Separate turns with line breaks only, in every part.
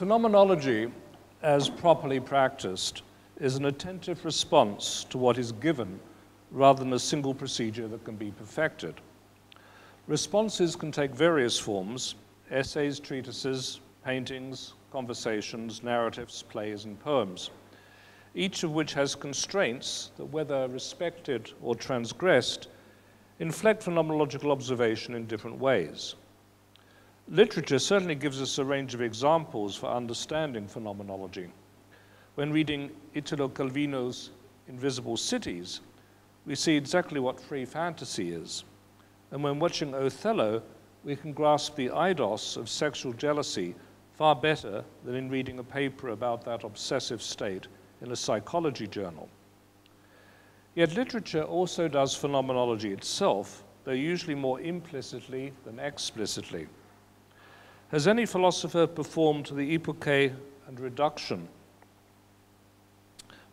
Phenomenology, as properly practiced, is an attentive response to what is given rather than a single procedure that can be perfected. Responses can take various forms essays, treatises, paintings, conversations, narratives, plays, and poems, each of which has constraints that, whether respected or transgressed, inflect phenomenological observation in different ways. Literature certainly gives us a range of examples for understanding phenomenology. When reading Italo Calvino's Invisible Cities, we see exactly what free fantasy is. And when watching Othello, we can grasp the eidos of sexual jealousy far better than in reading a paper about that obsessive state in a psychology journal. Yet literature also does phenomenology itself, though usually more implicitly than explicitly. Has any philosopher performed the epoche and reduction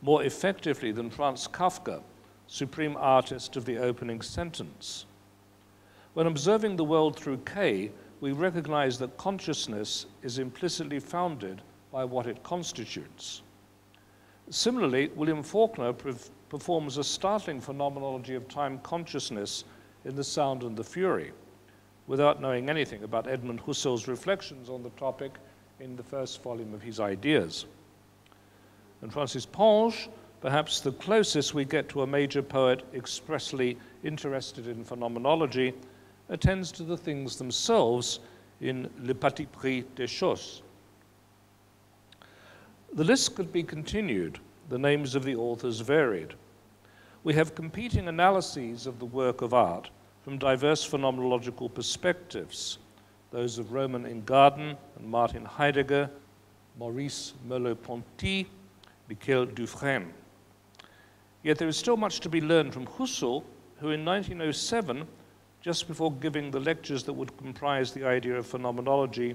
more effectively than Franz Kafka, supreme artist of the opening sentence? When observing the world through K, we recognize that consciousness is implicitly founded by what it constitutes. Similarly, William Faulkner performs a startling phenomenology of time consciousness in The Sound and the Fury without knowing anything about Edmund Husserl's reflections on the topic in the first volume of his Ideas. And Francis Ponge, perhaps the closest we get to a major poet expressly interested in phenomenology, attends to the things themselves in Le Parti Pris des Choses. The list could be continued, the names of the authors varied. We have competing analyses of the work of art from diverse phenomenological perspectives, those of Roman Ingarden and Martin Heidegger, Maurice Merleau-Ponty, Mikel Dufrenne. Yet there is still much to be learned from Husserl, who in 1907, just before giving the lectures that would comprise the idea of phenomenology,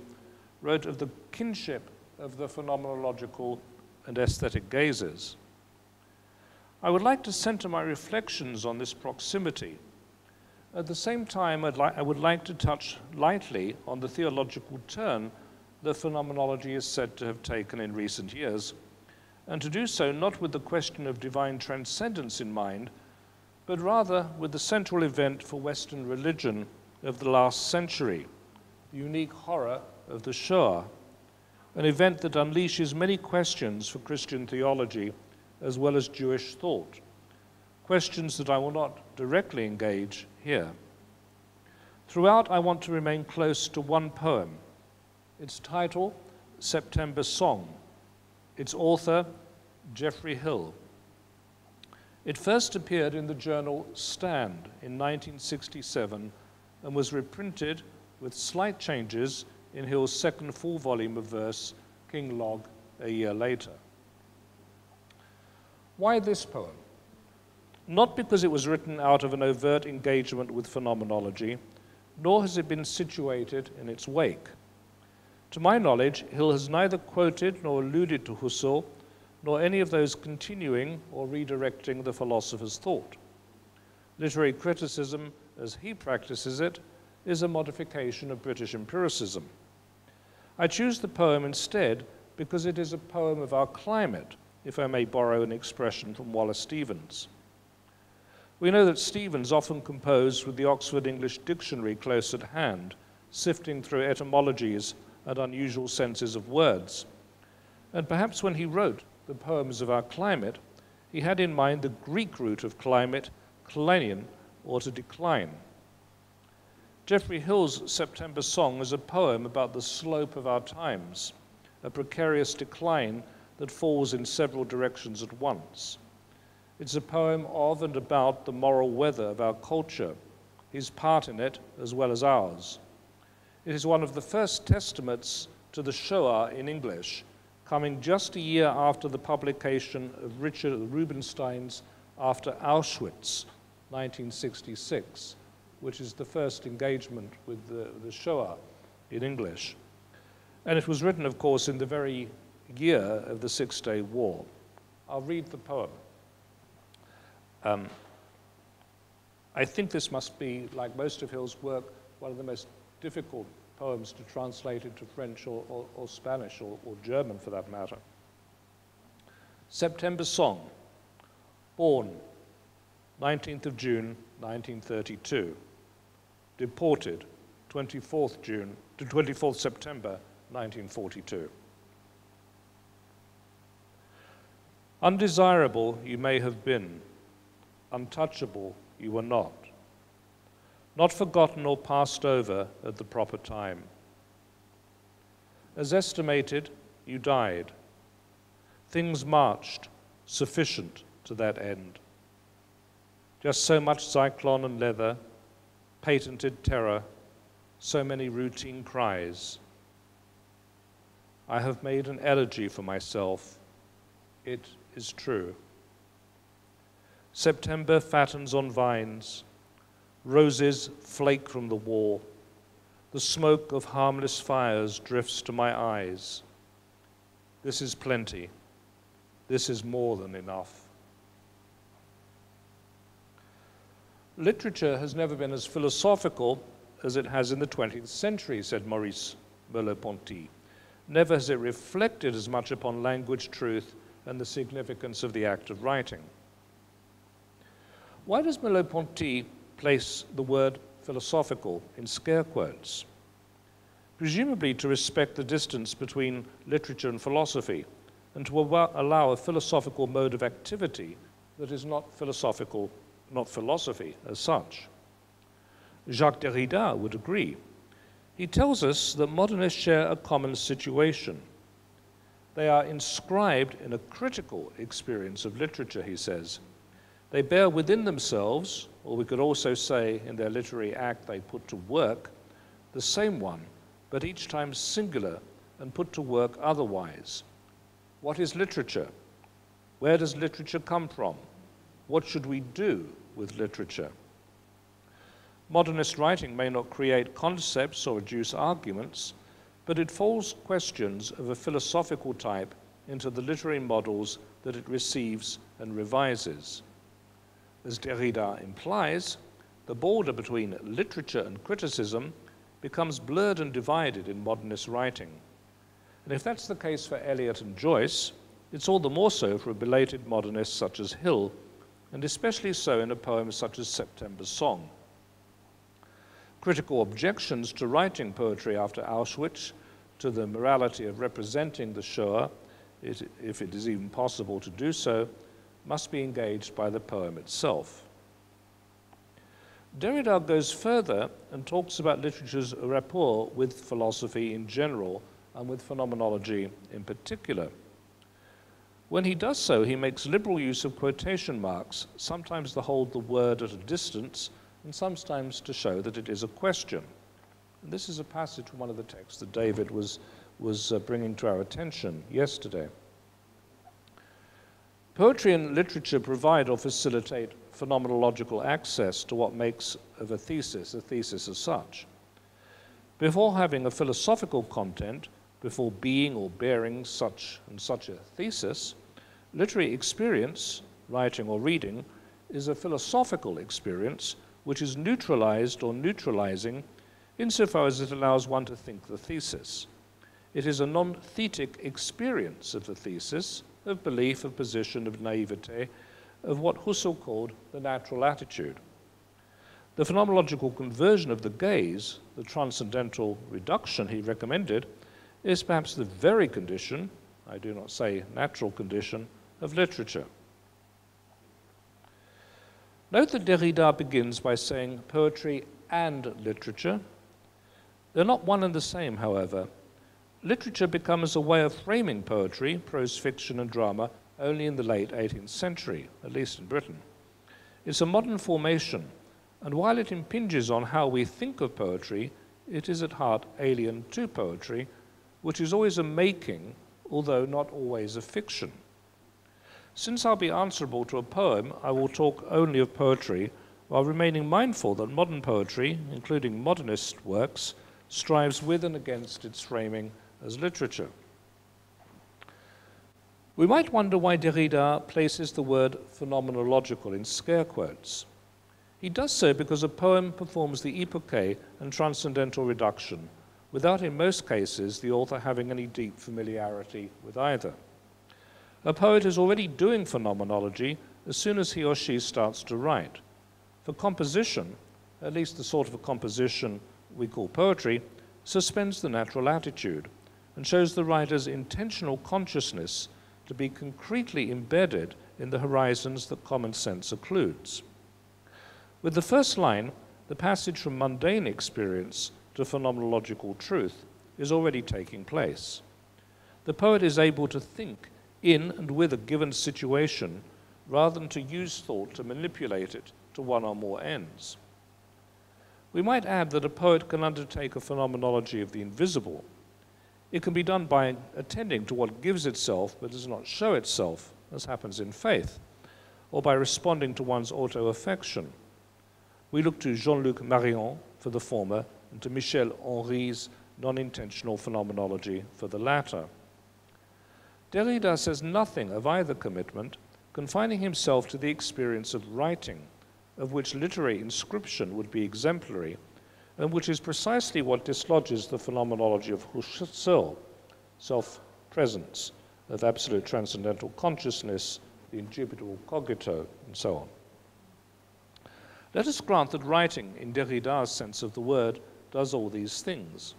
wrote of the kinship of the phenomenological and aesthetic gazes. I would like to center my reflections on this proximity at the same time, li I would like to touch lightly on the theological turn the phenomenology is said to have taken in recent years, and to do so not with the question of divine transcendence in mind, but rather with the central event for Western religion of the last century, the unique horror of the Shoah, an event that unleashes many questions for Christian theology as well as Jewish thought, questions that I will not directly engage here. Throughout, I want to remain close to one poem. Its title, September Song. Its author, Geoffrey Hill. It first appeared in the journal Stand in 1967 and was reprinted with slight changes in Hill's second full volume of verse, King Log, a year later. Why this poem? Not because it was written out of an overt engagement with phenomenology, nor has it been situated in its wake. To my knowledge, Hill has neither quoted nor alluded to Husserl, nor any of those continuing or redirecting the philosopher's thought. Literary criticism, as he practices it, is a modification of British empiricism. I choose the poem instead because it is a poem of our climate, if I may borrow an expression from Wallace Stevens. We know that Stevens often composed with the Oxford English Dictionary close at hand, sifting through etymologies and unusual senses of words. And perhaps when he wrote the poems of our climate, he had in mind the Greek root of climate, klinein, or to decline. Geoffrey Hill's September Song is a poem about the slope of our times, a precarious decline that falls in several directions at once. It's a poem of and about the moral weather of our culture, his part in it as well as ours. It is one of the first testaments to the Shoah in English, coming just a year after the publication of Richard Rubinstein's After Auschwitz, 1966, which is the first engagement with the, the Shoah in English. And it was written, of course, in the very year of the Six Day War. I'll read the poem. Um, I think this must be, like most of Hill's work, one of the most difficult poems to translate into French or, or, or Spanish or, or German for that matter. September Song, born 19th of June 1932, deported 24th June to 24th September 1942. Undesirable you may have been, untouchable you were not not forgotten or passed over at the proper time. As estimated, you died. Things marched, sufficient to that end. Just so much Zyklon and leather, patented terror, so many routine cries. I have made an elegy for myself. It is true. September fattens on vines Roses flake from the wall. The smoke of harmless fires drifts to my eyes. This is plenty. This is more than enough. Literature has never been as philosophical as it has in the 20th century, said Maurice Merleau-Ponty. Never has it reflected as much upon language, truth, and the significance of the act of writing. Why does Merleau-Ponty place the word philosophical in scare quotes, presumably to respect the distance between literature and philosophy and to allow a philosophical mode of activity that is not philosophical, not philosophy as such. Jacques Derrida would agree. He tells us that modernists share a common situation. They are inscribed in a critical experience of literature, he says. They bear within themselves or we could also say in their literary act they put to work the same one, but each time singular and put to work otherwise. What is literature? Where does literature come from? What should we do with literature? Modernist writing may not create concepts or reduce arguments, but it folds questions of a philosophical type into the literary models that it receives and revises as Derrida implies, the border between literature and criticism becomes blurred and divided in modernist writing. And if that's the case for Eliot and Joyce, it's all the more so for a belated modernist such as Hill, and especially so in a poem such as September Song. Critical objections to writing poetry after Auschwitz, to the morality of representing the Shoah, if it is even possible to do so, must be engaged by the poem itself. Derrida goes further and talks about literature's rapport with philosophy in general and with phenomenology in particular. When he does so, he makes liberal use of quotation marks, sometimes to hold the word at a distance, and sometimes to show that it is a question. And this is a passage from one of the texts that David was, was uh, bringing to our attention yesterday. Poetry and literature provide or facilitate phenomenological access to what makes of a thesis a thesis as such. Before having a philosophical content, before being or bearing such and such a thesis, literary experience, writing or reading, is a philosophical experience which is neutralized or neutralizing insofar as it allows one to think the thesis. It is a non thetic experience of the thesis of belief, of position, of naivete, of what Husserl called the natural attitude. The phenomenological conversion of the gaze, the transcendental reduction he recommended, is perhaps the very condition, I do not say natural condition, of literature. Note that Derrida begins by saying poetry and literature. They're not one and the same, however literature becomes a way of framing poetry, prose fiction, and drama only in the late 18th century, at least in Britain. It's a modern formation, and while it impinges on how we think of poetry, it is at heart alien to poetry, which is always a making, although not always a fiction. Since I'll be answerable to a poem, I will talk only of poetry, while remaining mindful that modern poetry, including modernist works, strives with and against its framing as literature. We might wonder why Derrida places the word phenomenological in scare quotes. He does so because a poem performs the epoche and transcendental reduction, without in most cases the author having any deep familiarity with either. A poet is already doing phenomenology as soon as he or she starts to write. For composition, at least the sort of a composition we call poetry, suspends the natural attitude and shows the writer's intentional consciousness to be concretely embedded in the horizons that common sense occludes. With the first line, the passage from mundane experience to phenomenological truth is already taking place. The poet is able to think in and with a given situation rather than to use thought to manipulate it to one or more ends. We might add that a poet can undertake a phenomenology of the invisible. It can be done by attending to what gives itself but does not show itself, as happens in faith, or by responding to one's auto affection. We look to Jean Luc Marion for the former and to Michel Henry's non intentional phenomenology for the latter. Derrida says nothing of either commitment, confining himself to the experience of writing of which literary inscription would be exemplary, and which is precisely what dislodges the phenomenology of Husserl, self presence, of absolute transcendental consciousness, the indubitable cogito, and so on. Let us grant that writing, in Derrida's sense of the word, does all these things.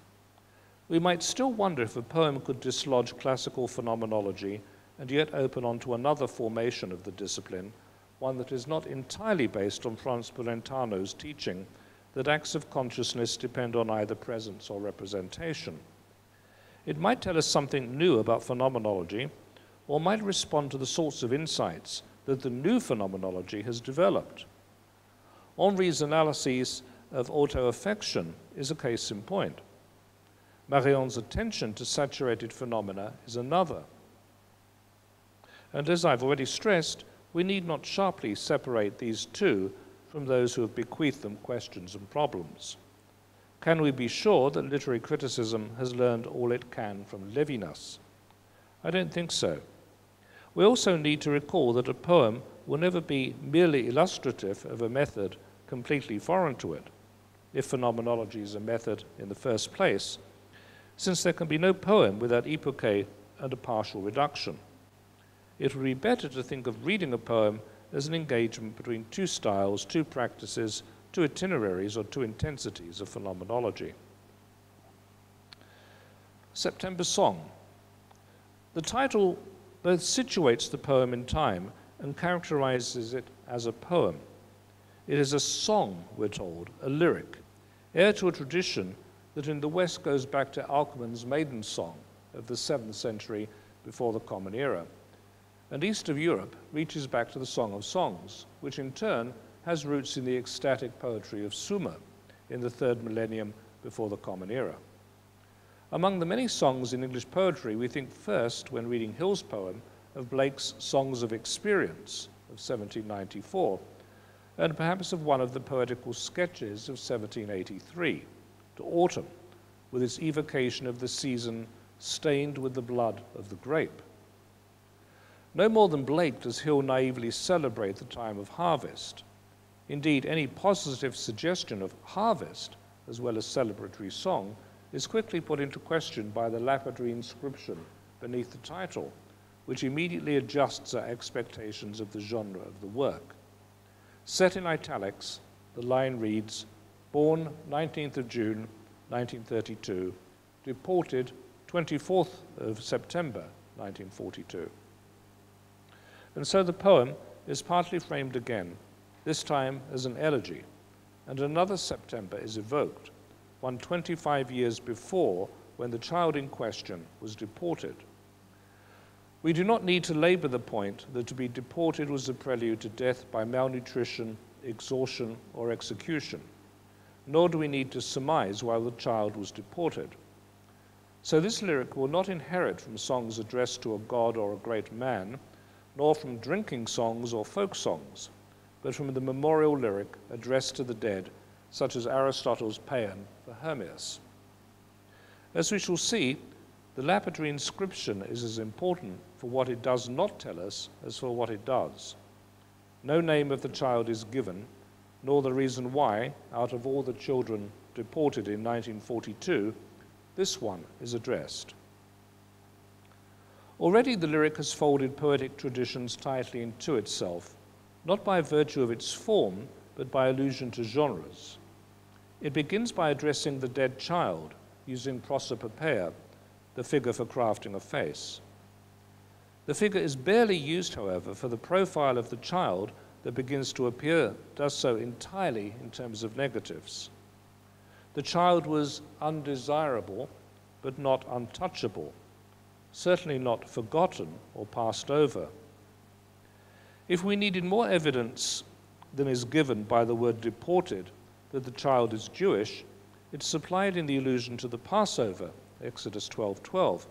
We might still wonder if a poem could dislodge classical phenomenology and yet open onto another formation of the discipline, one that is not entirely based on Franz Brentano's teaching that acts of consciousness depend on either presence or representation. It might tell us something new about phenomenology, or might respond to the sorts of insights that the new phenomenology has developed. Henry's analyses of auto-affection is a case in point. Marion's attention to saturated phenomena is another. And as I've already stressed, we need not sharply separate these two from those who have bequeathed them questions and problems. Can we be sure that literary criticism has learned all it can from Levinas? I don't think so. We also need to recall that a poem will never be merely illustrative of a method completely foreign to it, if phenomenology is a method in the first place, since there can be no poem without epoche and a partial reduction it would be better to think of reading a poem as an engagement between two styles, two practices, two itineraries, or two intensities of phenomenology. September Song. The title both situates the poem in time and characterizes it as a poem. It is a song, we're told, a lyric, heir to a tradition that in the West goes back to Alcman's maiden song of the 7th century before the Common Era and east of Europe reaches back to the Song of Songs, which in turn has roots in the ecstatic poetry of Sumer in the third millennium before the Common Era. Among the many songs in English poetry, we think first, when reading Hill's poem, of Blake's Songs of Experience of 1794, and perhaps of one of the poetical sketches of 1783, to Autumn, with its evocation of the season stained with the blood of the grape. No more than Blake does Hill naively celebrate the time of harvest. Indeed, any positive suggestion of harvest, as well as celebratory song, is quickly put into question by the lapidary inscription beneath the title, which immediately adjusts our expectations of the genre of the work. Set in italics, the line reads, born 19th of June 1932, deported 24th of September 1942. And so the poem is partly framed again, this time as an elegy, and another September is evoked, one 25 years before when the child in question was deported. We do not need to labor the point that to be deported was a prelude to death by malnutrition, exhaustion, or execution, nor do we need to surmise why the child was deported. So this lyric will not inherit from songs addressed to a god or a great man, nor from drinking songs or folk songs, but from the memorial lyric addressed to the dead, such as Aristotle's paean for Hermias. As we shall see, the lapidary inscription is as important for what it does not tell us as for what it does. No name of the child is given, nor the reason why, out of all the children deported in 1942, this one is addressed. Already the lyric has folded poetic traditions tightly into itself, not by virtue of its form, but by allusion to genres. It begins by addressing the dead child, using prosopopoeia, the figure for crafting a face. The figure is barely used, however, for the profile of the child that begins to appear does so entirely in terms of negatives. The child was undesirable, but not untouchable, certainly not forgotten or passed over. If we needed more evidence than is given by the word deported that the child is Jewish, it's supplied in the allusion to the Passover, Exodus 12:12.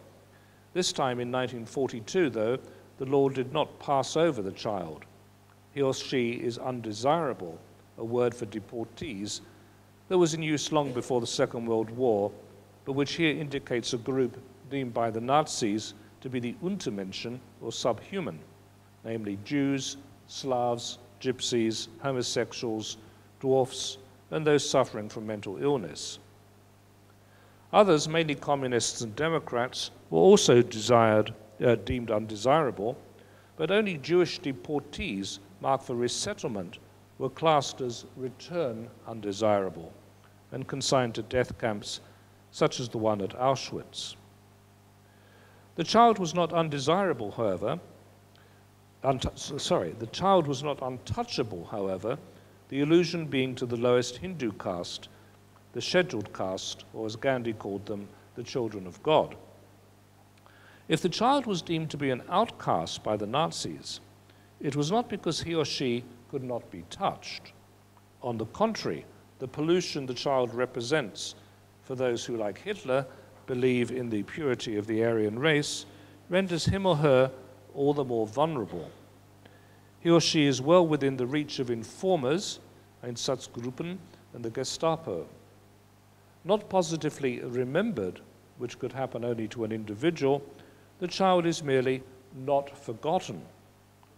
This time in 1942, though, the Lord did not pass over the child. He or she is undesirable, a word for deportees that was in use long before the Second World War, but which here indicates a group deemed by the Nazis to be the Untermenschen or subhuman, namely Jews, Slavs, Gypsies, homosexuals, dwarfs, and those suffering from mental illness. Others, mainly communists and Democrats, were also desired, uh, deemed undesirable, but only Jewish deportees marked for resettlement were classed as return undesirable and consigned to death camps such as the one at Auschwitz. The child was not undesirable, however. sorry, the child was not untouchable, however, the allusion being to the lowest Hindu caste, the scheduled caste, or as Gandhi called them, the children of God. If the child was deemed to be an outcast by the Nazis, it was not because he or she could not be touched. On the contrary, the pollution the child represents for those who, like Hitler, believe in the purity of the Aryan race renders him or her all the more vulnerable. He or she is well within the reach of informers, Einsatzgruppen, and the Gestapo. Not positively remembered, which could happen only to an individual, the child is merely not forgotten,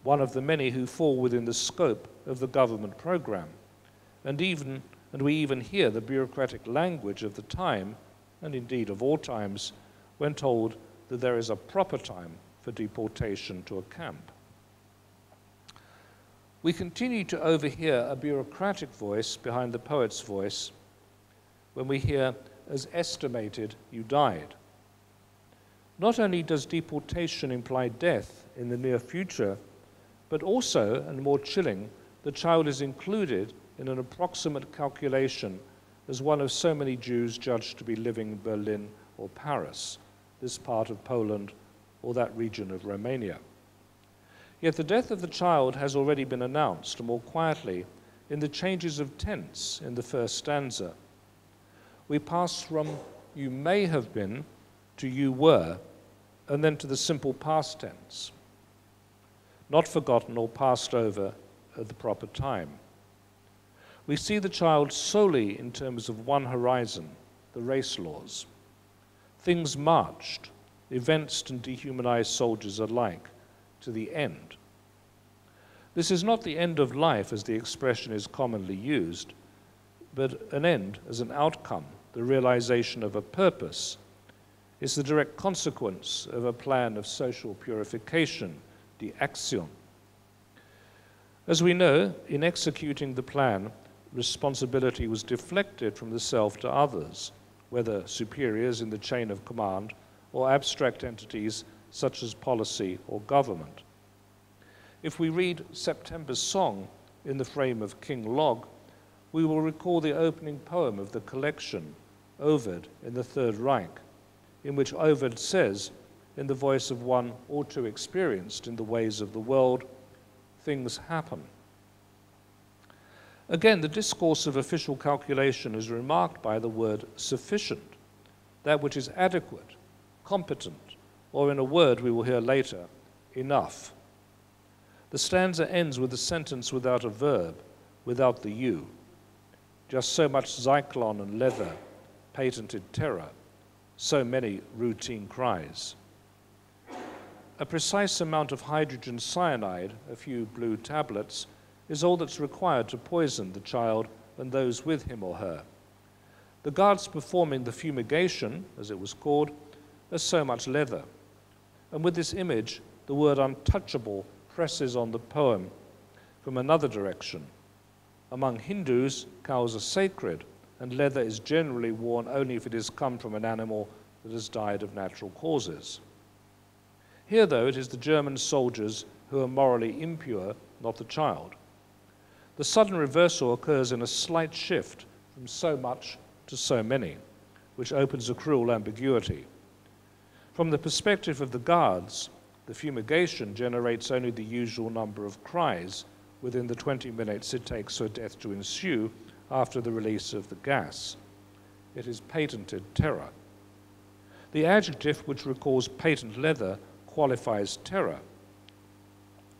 one of the many who fall within the scope of the government program. And even and we even hear the bureaucratic language of the time, and indeed of all times, when told that there is a proper time for deportation to a camp. We continue to overhear a bureaucratic voice behind the poet's voice when we hear, as estimated, you died. Not only does deportation imply death in the near future, but also, and more chilling, the child is included in an approximate calculation as one of so many Jews judged to be living in Berlin or Paris, this part of Poland or that region of Romania. Yet the death of the child has already been announced more quietly in the changes of tense in the first stanza. We pass from you may have been to you were, and then to the simple past tense, not forgotten or passed over at the proper time. We see the child solely in terms of one horizon, the race laws. Things marched, evinced and dehumanized soldiers alike, to the end. This is not the end of life as the expression is commonly used, but an end as an outcome, the realization of a purpose. It's the direct consequence of a plan of social purification, the action. As we know, in executing the plan, responsibility was deflected from the self to others, whether superiors in the chain of command or abstract entities such as policy or government. If we read September's song in the frame of King Log, we will recall the opening poem of the collection, Ovid in the Third Reich, in which Ovid says, in the voice of one all too experienced in the ways of the world, things happen. Again, the discourse of official calculation is remarked by the word sufficient, that which is adequate, competent, or in a word we will hear later, enough. The stanza ends with a sentence without a verb, without the you. Just so much Zyklon and leather, patented terror, so many routine cries. A precise amount of hydrogen cyanide, a few blue tablets, is all that's required to poison the child and those with him or her. the guards performing the fumigation, as it was called, are so much leather. And with this image, the word untouchable presses on the poem from another direction. Among Hindus, cows are sacred, and leather is generally worn only if it has come from an animal that has died of natural causes. Here, though, it is the German soldiers who are morally impure, not the child. The sudden reversal occurs in a slight shift from so much to so many, which opens a cruel ambiguity. From the perspective of the guards, the fumigation generates only the usual number of cries within the 20 minutes it takes for death to ensue after the release of the gas. It is patented terror. The adjective which recalls patent leather qualifies terror.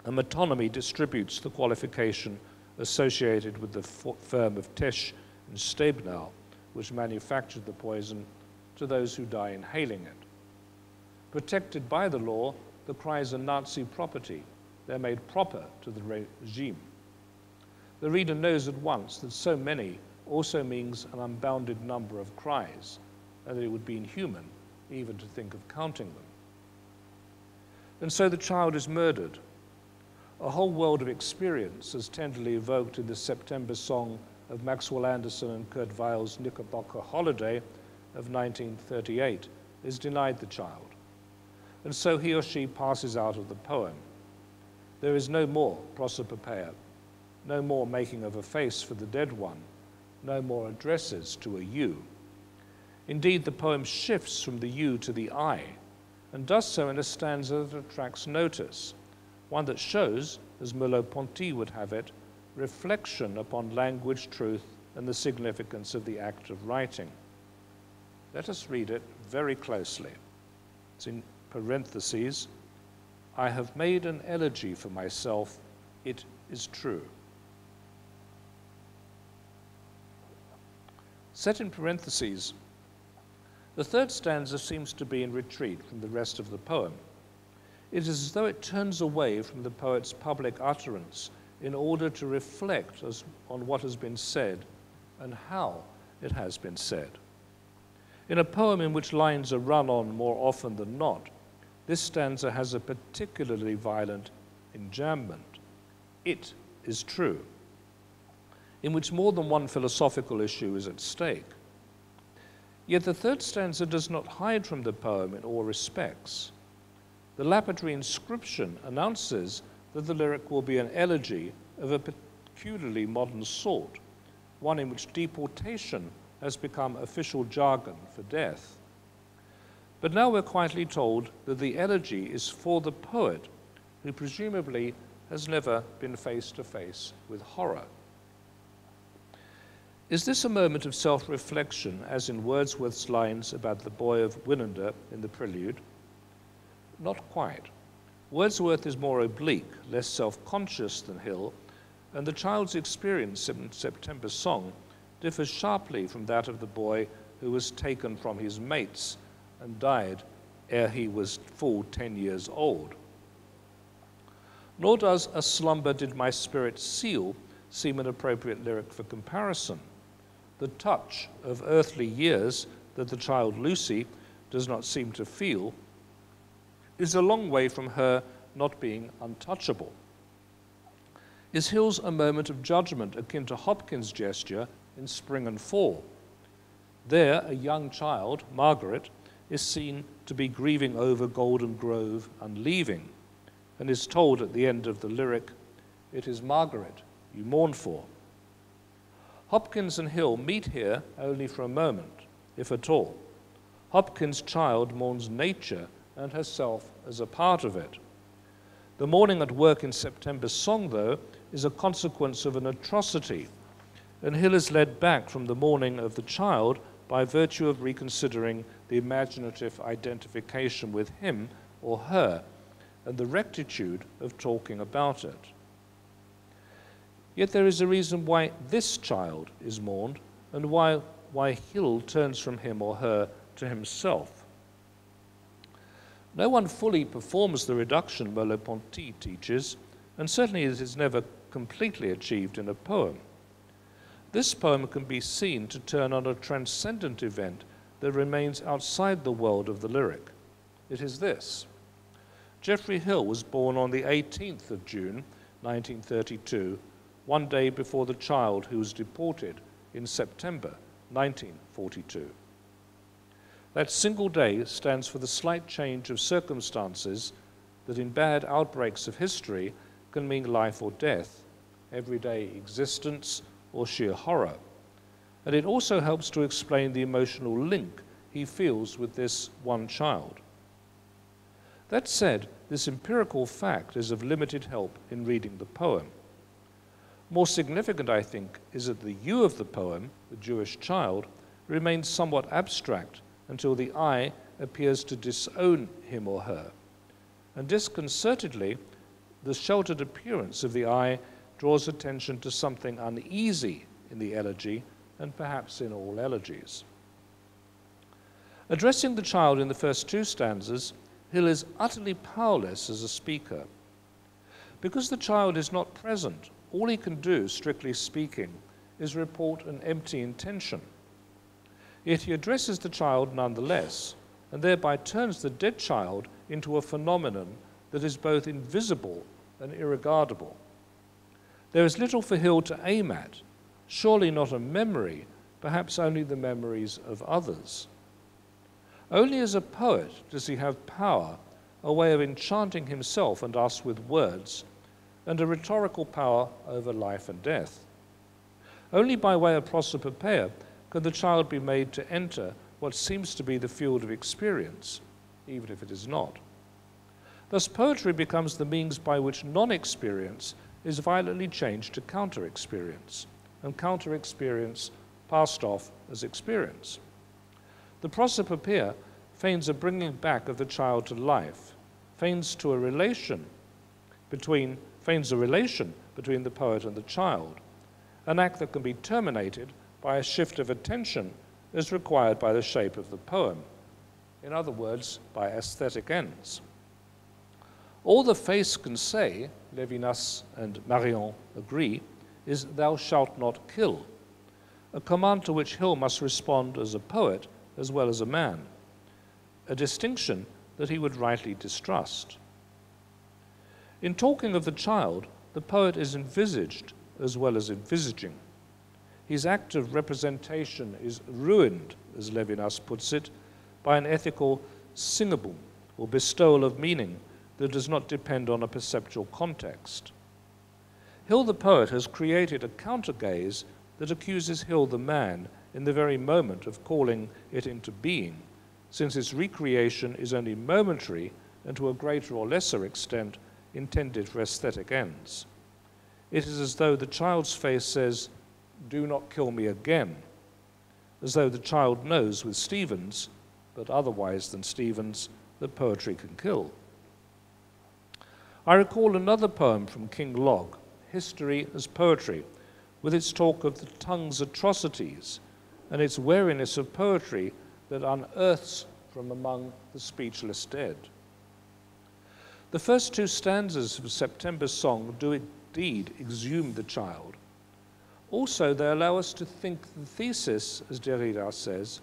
A metonymy distributes the qualification associated with the firm of Tesch and Stabenow, which manufactured the poison, to those who die inhaling it. Protected by the law, the cries are Nazi property. They're made proper to the regime. The reader knows at once that so many also means an unbounded number of cries, and that it would be inhuman even to think of counting them. And so the child is murdered. A whole world of experience, as tenderly evoked in the September song of Maxwell Anderson and Kurt Weill's Knickerbocker Holiday of 1938, is denied the child. And so he or she passes out of the poem. There is no more prosopopoeia, no more making of a face for the dead one, no more addresses to a you. Indeed, the poem shifts from the you to the I, and does so in a stanza that attracts notice, one that shows, as Merleau-Ponty would have it, reflection upon language, truth, and the significance of the act of writing. Let us read it very closely. It's in parentheses. I have made an elegy for myself. It is true. Set in parentheses, the third stanza seems to be in retreat from the rest of the poem. It is as though it turns away from the poet's public utterance in order to reflect as, on what has been said and how it has been said. In a poem in which lines are run on more often than not, this stanza has a particularly violent enjambment. It is true in which more than one philosophical issue is at stake. Yet the third stanza does not hide from the poem in all respects. The lapidary inscription announces that the lyric will be an elegy of a peculiarly modern sort, one in which deportation has become official jargon for death. But now we're quietly told that the elegy is for the poet, who presumably has never been face to face with horror. Is this a moment of self reflection, as in Wordsworth's lines about the boy of Winander in the prelude? Not quite. Wordsworth is more oblique, less self conscious than Hill, and the child's experience in September's song differs sharply from that of the boy who was taken from his mates and died ere he was full ten years old. Nor does A Slumber Did My Spirit Seal seem an appropriate lyric for comparison the touch of earthly years that the child Lucy does not seem to feel is a long way from her not being untouchable. Is Hill's a moment of judgment akin to Hopkins' gesture in Spring and Fall? There, a young child, Margaret, is seen to be grieving over Golden Grove unleaving, and is told at the end of the lyric, It is Margaret you mourn for. Hopkins and Hill meet here only for a moment, if at all. Hopkins' child mourns nature and herself as a part of it. The mourning at work in September's song, though, is a consequence of an atrocity, and Hill is led back from the mourning of the child by virtue of reconsidering the imaginative identification with him or her and the rectitude of talking about it. Yet there is a reason why this child is mourned and why, why Hill turns from him or her to himself. No one fully performs the reduction Merleau-Ponty teaches, and certainly it is never completely achieved in a poem. This poem can be seen to turn on a transcendent event that remains outside the world of the lyric. It is this. Geoffrey Hill was born on the 18th of June, 1932, one day before the child who was deported in September 1942. That single day stands for the slight change of circumstances that in bad outbreaks of history can mean life or death, everyday existence, or sheer horror. And it also helps to explain the emotional link he feels with this one child. That said, this empirical fact is of limited help in reading the poem. More significant, I think, is that the you of the poem, the Jewish child, remains somewhat abstract until the I appears to disown him or her. And disconcertedly, the sheltered appearance of the I draws attention to something uneasy in the elegy and perhaps in all elegies. Addressing the child in the first two stanzas, Hill is utterly powerless as a speaker. Because the child is not present, all he can do, strictly speaking, is report an empty intention. Yet he addresses the child nonetheless, and thereby turns the dead child into a phenomenon that is both invisible and irregardable. There is little for Hill to aim at, surely not a memory, perhaps only the memories of others. Only as a poet does he have power, a way of enchanting himself and us with words, and a rhetorical power over life and death. Only by way of prosopopoeia can the child be made to enter what seems to be the field of experience, even if it is not. Thus, poetry becomes the means by which non experience is violently changed to counter experience, and counter experience passed off as experience. The prosopopoeia feigns a bringing back of the child to life, feigns to a relation between feigns a relation between the poet and the child, an act that can be terminated by a shift of attention as required by the shape of the poem. In other words, by aesthetic ends. All the face can say, Levinas and Marion agree, is thou shalt not kill, a command to which Hill must respond as a poet as well as a man, a distinction that he would rightly distrust. In talking of the child, the poet is envisaged as well as envisaging. His act of representation is ruined, as Levinas puts it, by an ethical Sinngebung, or bestowal of meaning, that does not depend on a perceptual context. Hill the poet has created a counter gaze that accuses Hill the man in the very moment of calling it into being, since its recreation is only momentary and to a greater or lesser extent intended for aesthetic ends. It is as though the child's face says, Do not kill me again, as though the child knows with Stevens, but otherwise than Stevens, that poetry can kill. I recall another poem from King Log, History as Poetry, with its talk of the tongue's atrocities and its wariness of poetry that unearths from among the speechless dead. The first two stanzas of September's song do indeed exhume the child. Also, they allow us to think the thesis, as Derrida says,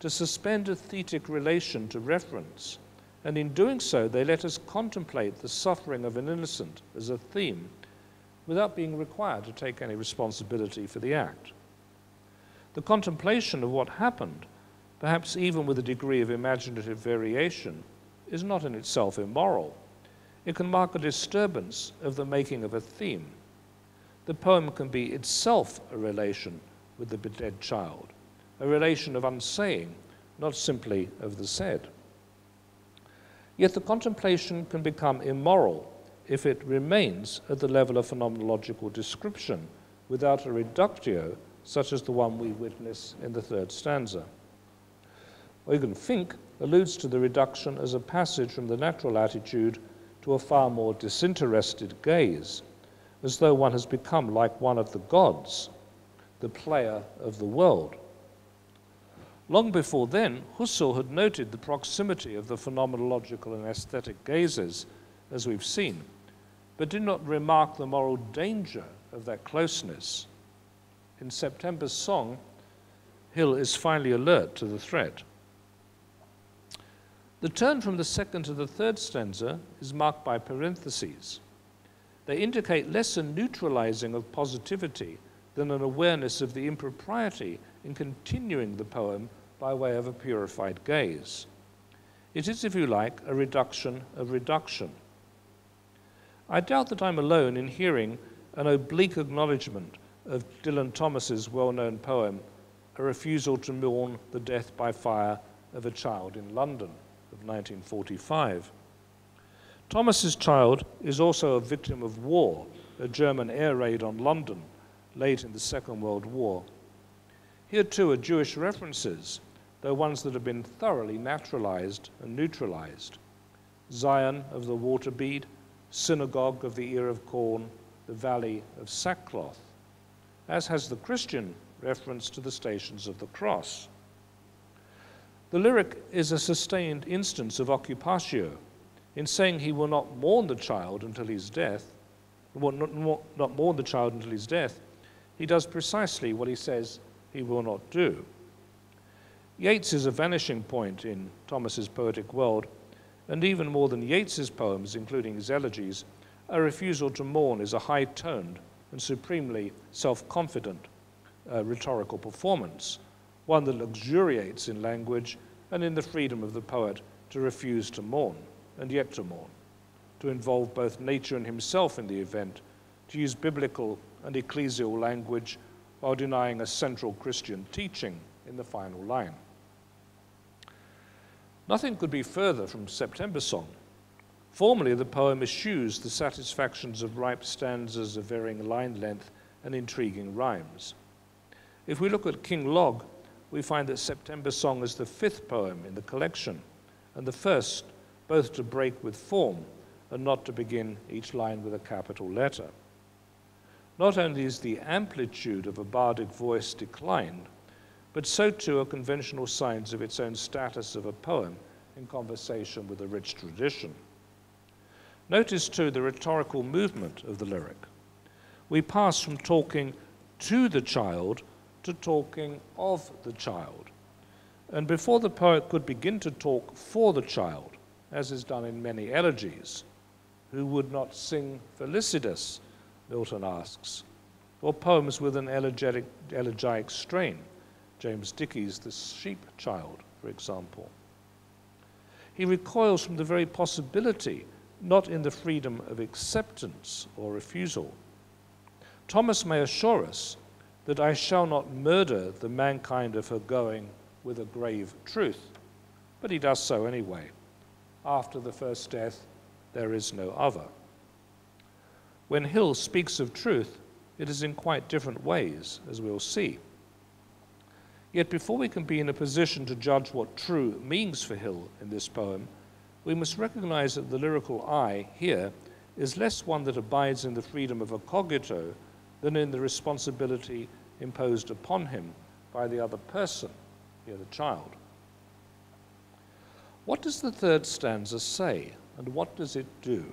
to suspend a thetic relation to reference and in doing so, they let us contemplate the suffering of an innocent as a theme without being required to take any responsibility for the act. The contemplation of what happened, perhaps even with a degree of imaginative variation, is not in itself immoral. It can mark a disturbance of the making of a theme. The poem can be itself a relation with the dead child, a relation of unsaying, not simply of the said. Yet the contemplation can become immoral if it remains at the level of phenomenological description without a reductio such as the one we witness in the third stanza. Eugen Fink alludes to the reduction as a passage from the natural attitude to a far more disinterested gaze, as though one has become like one of the gods, the player of the world. Long before then, Husserl had noted the proximity of the phenomenological and aesthetic gazes, as we've seen, but did not remark the moral danger of that closeness. in September's song, Hill is finally alert to the threat. The turn from the second to the third stanza is marked by parentheses. They indicate less a neutralizing of positivity than an awareness of the impropriety in continuing the poem by way of a purified gaze. It is, if you like, a reduction of reduction. I doubt that I'm alone in hearing an oblique acknowledgement of Dylan Thomas's well-known poem, A Refusal to Mourn the Death by Fire of a Child in London of 1945. Thomas's child is also a victim of war, a German air raid on London late in the Second World War. Here too are Jewish references, though ones that have been thoroughly naturalized and neutralized. Zion of the water bead, synagogue of the ear of corn, the valley of sackcloth, as has the Christian reference to the stations of the cross. The lyric is a sustained instance of occupatio, in saying he will not mourn the child until his death, will not, mourn the child until his death, he does precisely what he says he will not do. Yeats is a vanishing point in Thomas's poetic world, and even more than Yeats's poems, including his elegies, a refusal to mourn is a high-toned and supremely self-confident uh, rhetorical performance, one that luxuriates in language and in the freedom of the poet to refuse to mourn and yet to mourn, to involve both nature and himself in the event, to use biblical and ecclesial language while denying a central Christian teaching in the final line. Nothing could be further from September Song. Formally, the poem eschews the satisfactions of ripe stanzas of varying line length and intriguing rhymes. If we look at King Log, we find that September Song is the fifth poem in the collection, and the first both to break with form and not to begin each line with a capital letter. Not only is the amplitude of a bardic voice declined, but so too are conventional signs of its own status of a poem in conversation with a rich tradition. Notice too the rhetorical movement of the lyric. We pass from talking to the child to talking of the child. And before the poet could begin to talk for the child, as is done in many elegies, who would not sing for Lycidas, Milton asks, or poems with an elegiac, elegiac strain, James Dickey's The Sheep Child, for example. He recoils from the very possibility, not in the freedom of acceptance or refusal. Thomas may assure us that I shall not murder the mankind of her going with a grave truth, but he does so anyway. After the first death, there is no other. When Hill speaks of truth, it is in quite different ways, as we'll see. Yet before we can be in a position to judge what true means for Hill in this poem, we must recognize that the lyrical I here is less one that abides in the freedom of a cogito than in the responsibility imposed upon him by the other person, here the child. What does the third stanza say, and what does it do?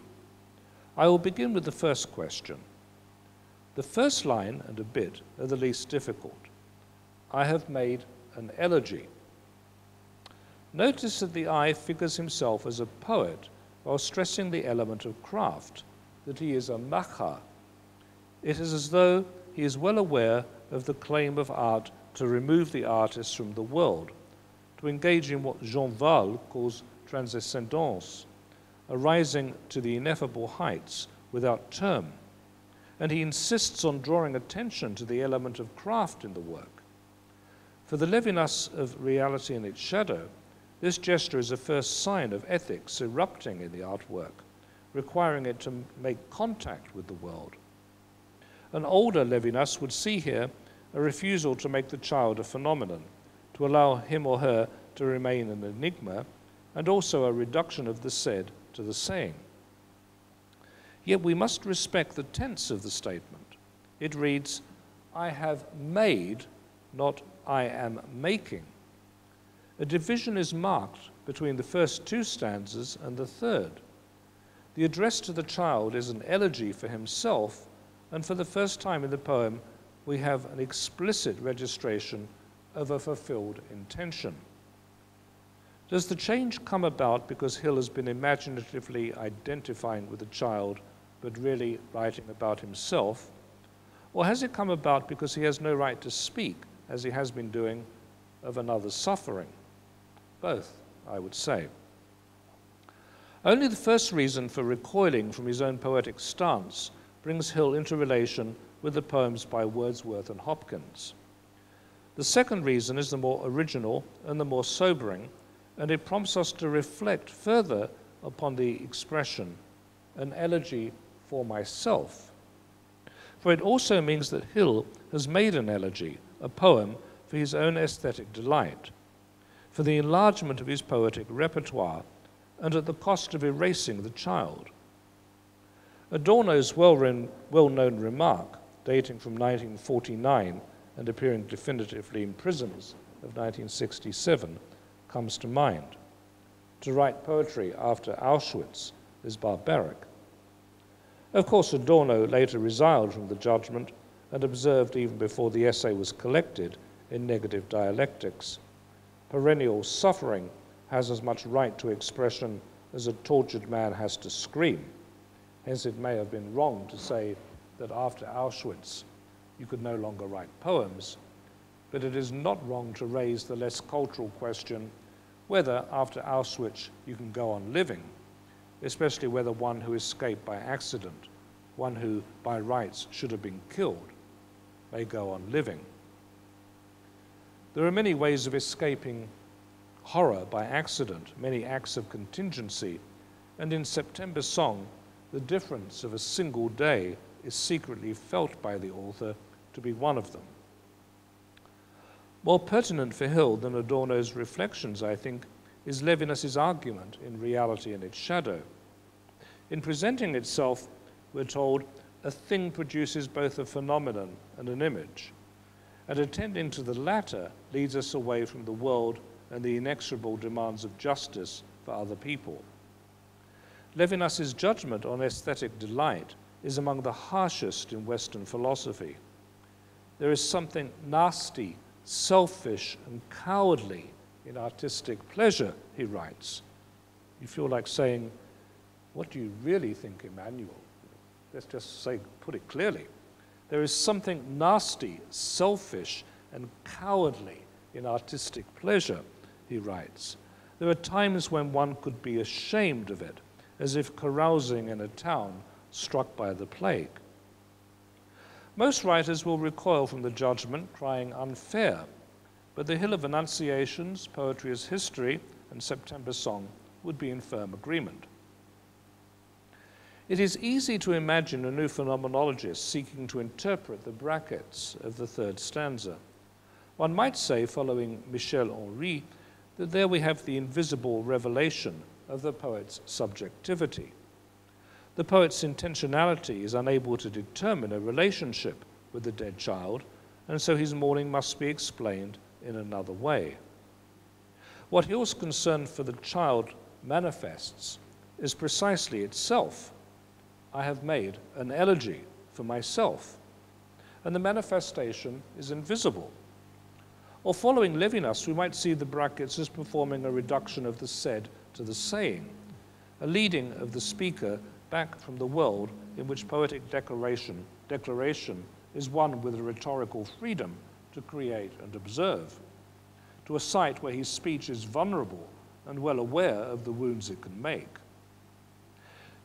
I will begin with the first question. The first line and a bit are the least difficult. I have made an elegy. Notice that the I figures himself as a poet while stressing the element of craft, that he is a macha. It is as though he is well aware of the claim of art to remove the artist from the world, to engage in what Jean Wahl calls transcendence, arising to the ineffable heights without term. And he insists on drawing attention to the element of craft in the work. For the Levinas of reality and its shadow, this gesture is a first sign of ethics erupting in the artwork, requiring it to make contact with the world. An older Levinas would see here a refusal to make the child a phenomenon, to allow him or her to remain an enigma, and also a reduction of the said to the saying. Yet we must respect the tense of the statement. It reads, I have made, not I am making. A division is marked between the first two stanzas and the third. The address to the child is an elegy for himself, and for the first time in the poem, we have an explicit registration of a fulfilled intention. Does the change come about because Hill has been imaginatively identifying with the child but really writing about himself? Or has it come about because he has no right to speak, as he has been doing, of another's suffering? Both, I would say. Only the first reason for recoiling from his own poetic stance brings Hill into relation with the poems by Wordsworth and Hopkins. The second reason is the more original and the more sobering, and it prompts us to reflect further upon the expression, an elegy for myself. For it also means that Hill has made an elegy, a poem, for his own aesthetic delight, for the enlargement of his poetic repertoire, and at the cost of erasing the child. Adorno's well known remark, dating from 1949 and appearing definitively in Prisms of 1967, comes to mind. To write poetry after Auschwitz is barbaric. Of course, Adorno later resiled from the judgment and observed even before the essay was collected in negative dialectics. Perennial suffering has as much right to expression as a tortured man has to scream. Hence, it may have been wrong to say that after Auschwitz you could no longer write poems, but it is not wrong to raise the less cultural question whether after Auschwitz you can go on living especially whether one who escaped by accident, one who by rights should have been killed, may go on living. There are many ways of escaping horror by accident, many acts of contingency, and in September Song, the difference of a single day is secretly felt by the author to be one of them. More pertinent for Hill than Adorno's reflections, I think, is Levinas's argument in reality and its shadow. In presenting itself, we're told, a thing produces both a phenomenon and an image. And attending to the latter leads us away from the world and the inexorable demands of justice for other people. Levinas's judgment on aesthetic delight is among the harshest in Western philosophy. There is something nasty, selfish, and cowardly in artistic pleasure, he writes. You feel like saying, What do you really think, Emmanuel? Let's just say, put it clearly. There is something nasty, selfish, and cowardly in artistic pleasure, he writes. There are times when one could be ashamed of it, as if carousing in a town struck by the plague. Most writers will recoil from the judgment, crying unfair but the Hill of Annunciations, Poetry as History, and September Song would be in firm agreement. It is easy to imagine a new phenomenologist seeking to interpret the brackets of the third stanza. One might say, following Michel Henry, that there we have the invisible revelation of the poet's subjectivity. The poet's intentionality is unable to determine a relationship with the dead child, and so his mourning must be explained in another way. What Hill's concern for the child manifests is precisely itself. I have made an elegy for myself, and the manifestation is invisible. Or following Levinas, we might see the brackets as performing a reduction of the said to the saying, a leading of the speaker back from the world in which poetic declaration, declaration is one with a rhetorical freedom to create and observe, to a site where his speech is vulnerable and well aware of the wounds it can make.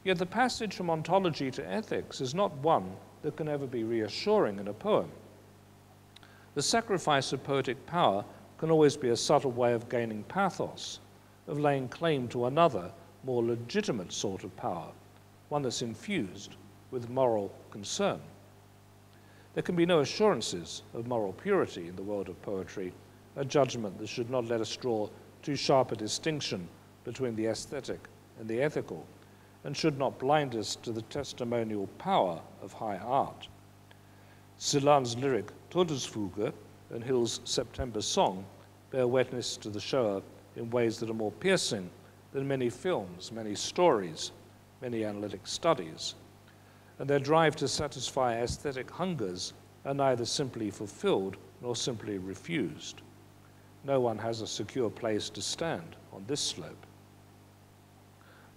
Yet the passage from ontology to ethics is not one that can ever be reassuring in a poem. The sacrifice of poetic power can always be a subtle way of gaining pathos, of laying claim to another, more legitimate sort of power, one that's infused with moral concern. There can be no assurances of moral purity in the world of poetry, a judgment that should not let us draw too sharp a distinction between the aesthetic and the ethical, and should not blind us to the testimonial power of high art. Celan's lyric Todesfuge and Hill's September Song bear witness to the Shoah in ways that are more piercing than many films, many stories, many analytic studies and their drive to satisfy aesthetic hungers are neither simply fulfilled nor simply refused. No one has a secure place to stand on this slope.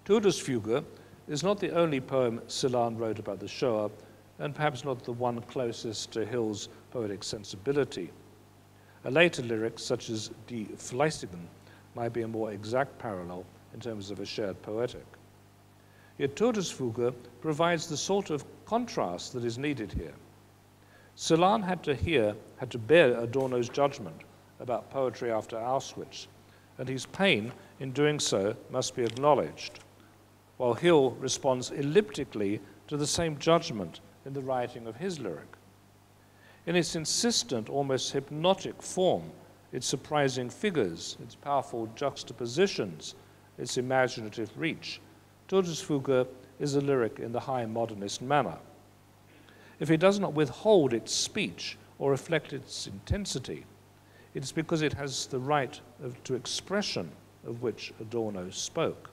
Todesfuge is not the only poem Celan wrote about the Shoah, and perhaps not the one closest to Hill's poetic sensibility. A later lyric, such as Die Fleißigen, might be a more exact parallel in terms of a shared poetic. Yet Todesfuge provides the sort of contrast that is needed here. Celan had to hear, had to bear Adorno's judgment about poetry after Auschwitz, and his pain in doing so must be acknowledged, while Hill responds elliptically to the same judgment in the writing of his lyric. In its insistent, almost hypnotic form, its surprising figures, its powerful juxtapositions, its imaginative reach, Todesfuge is a lyric in the high modernist manner. If it does not withhold its speech or reflect its intensity, it is because it has the right of, to expression of which Adorno spoke.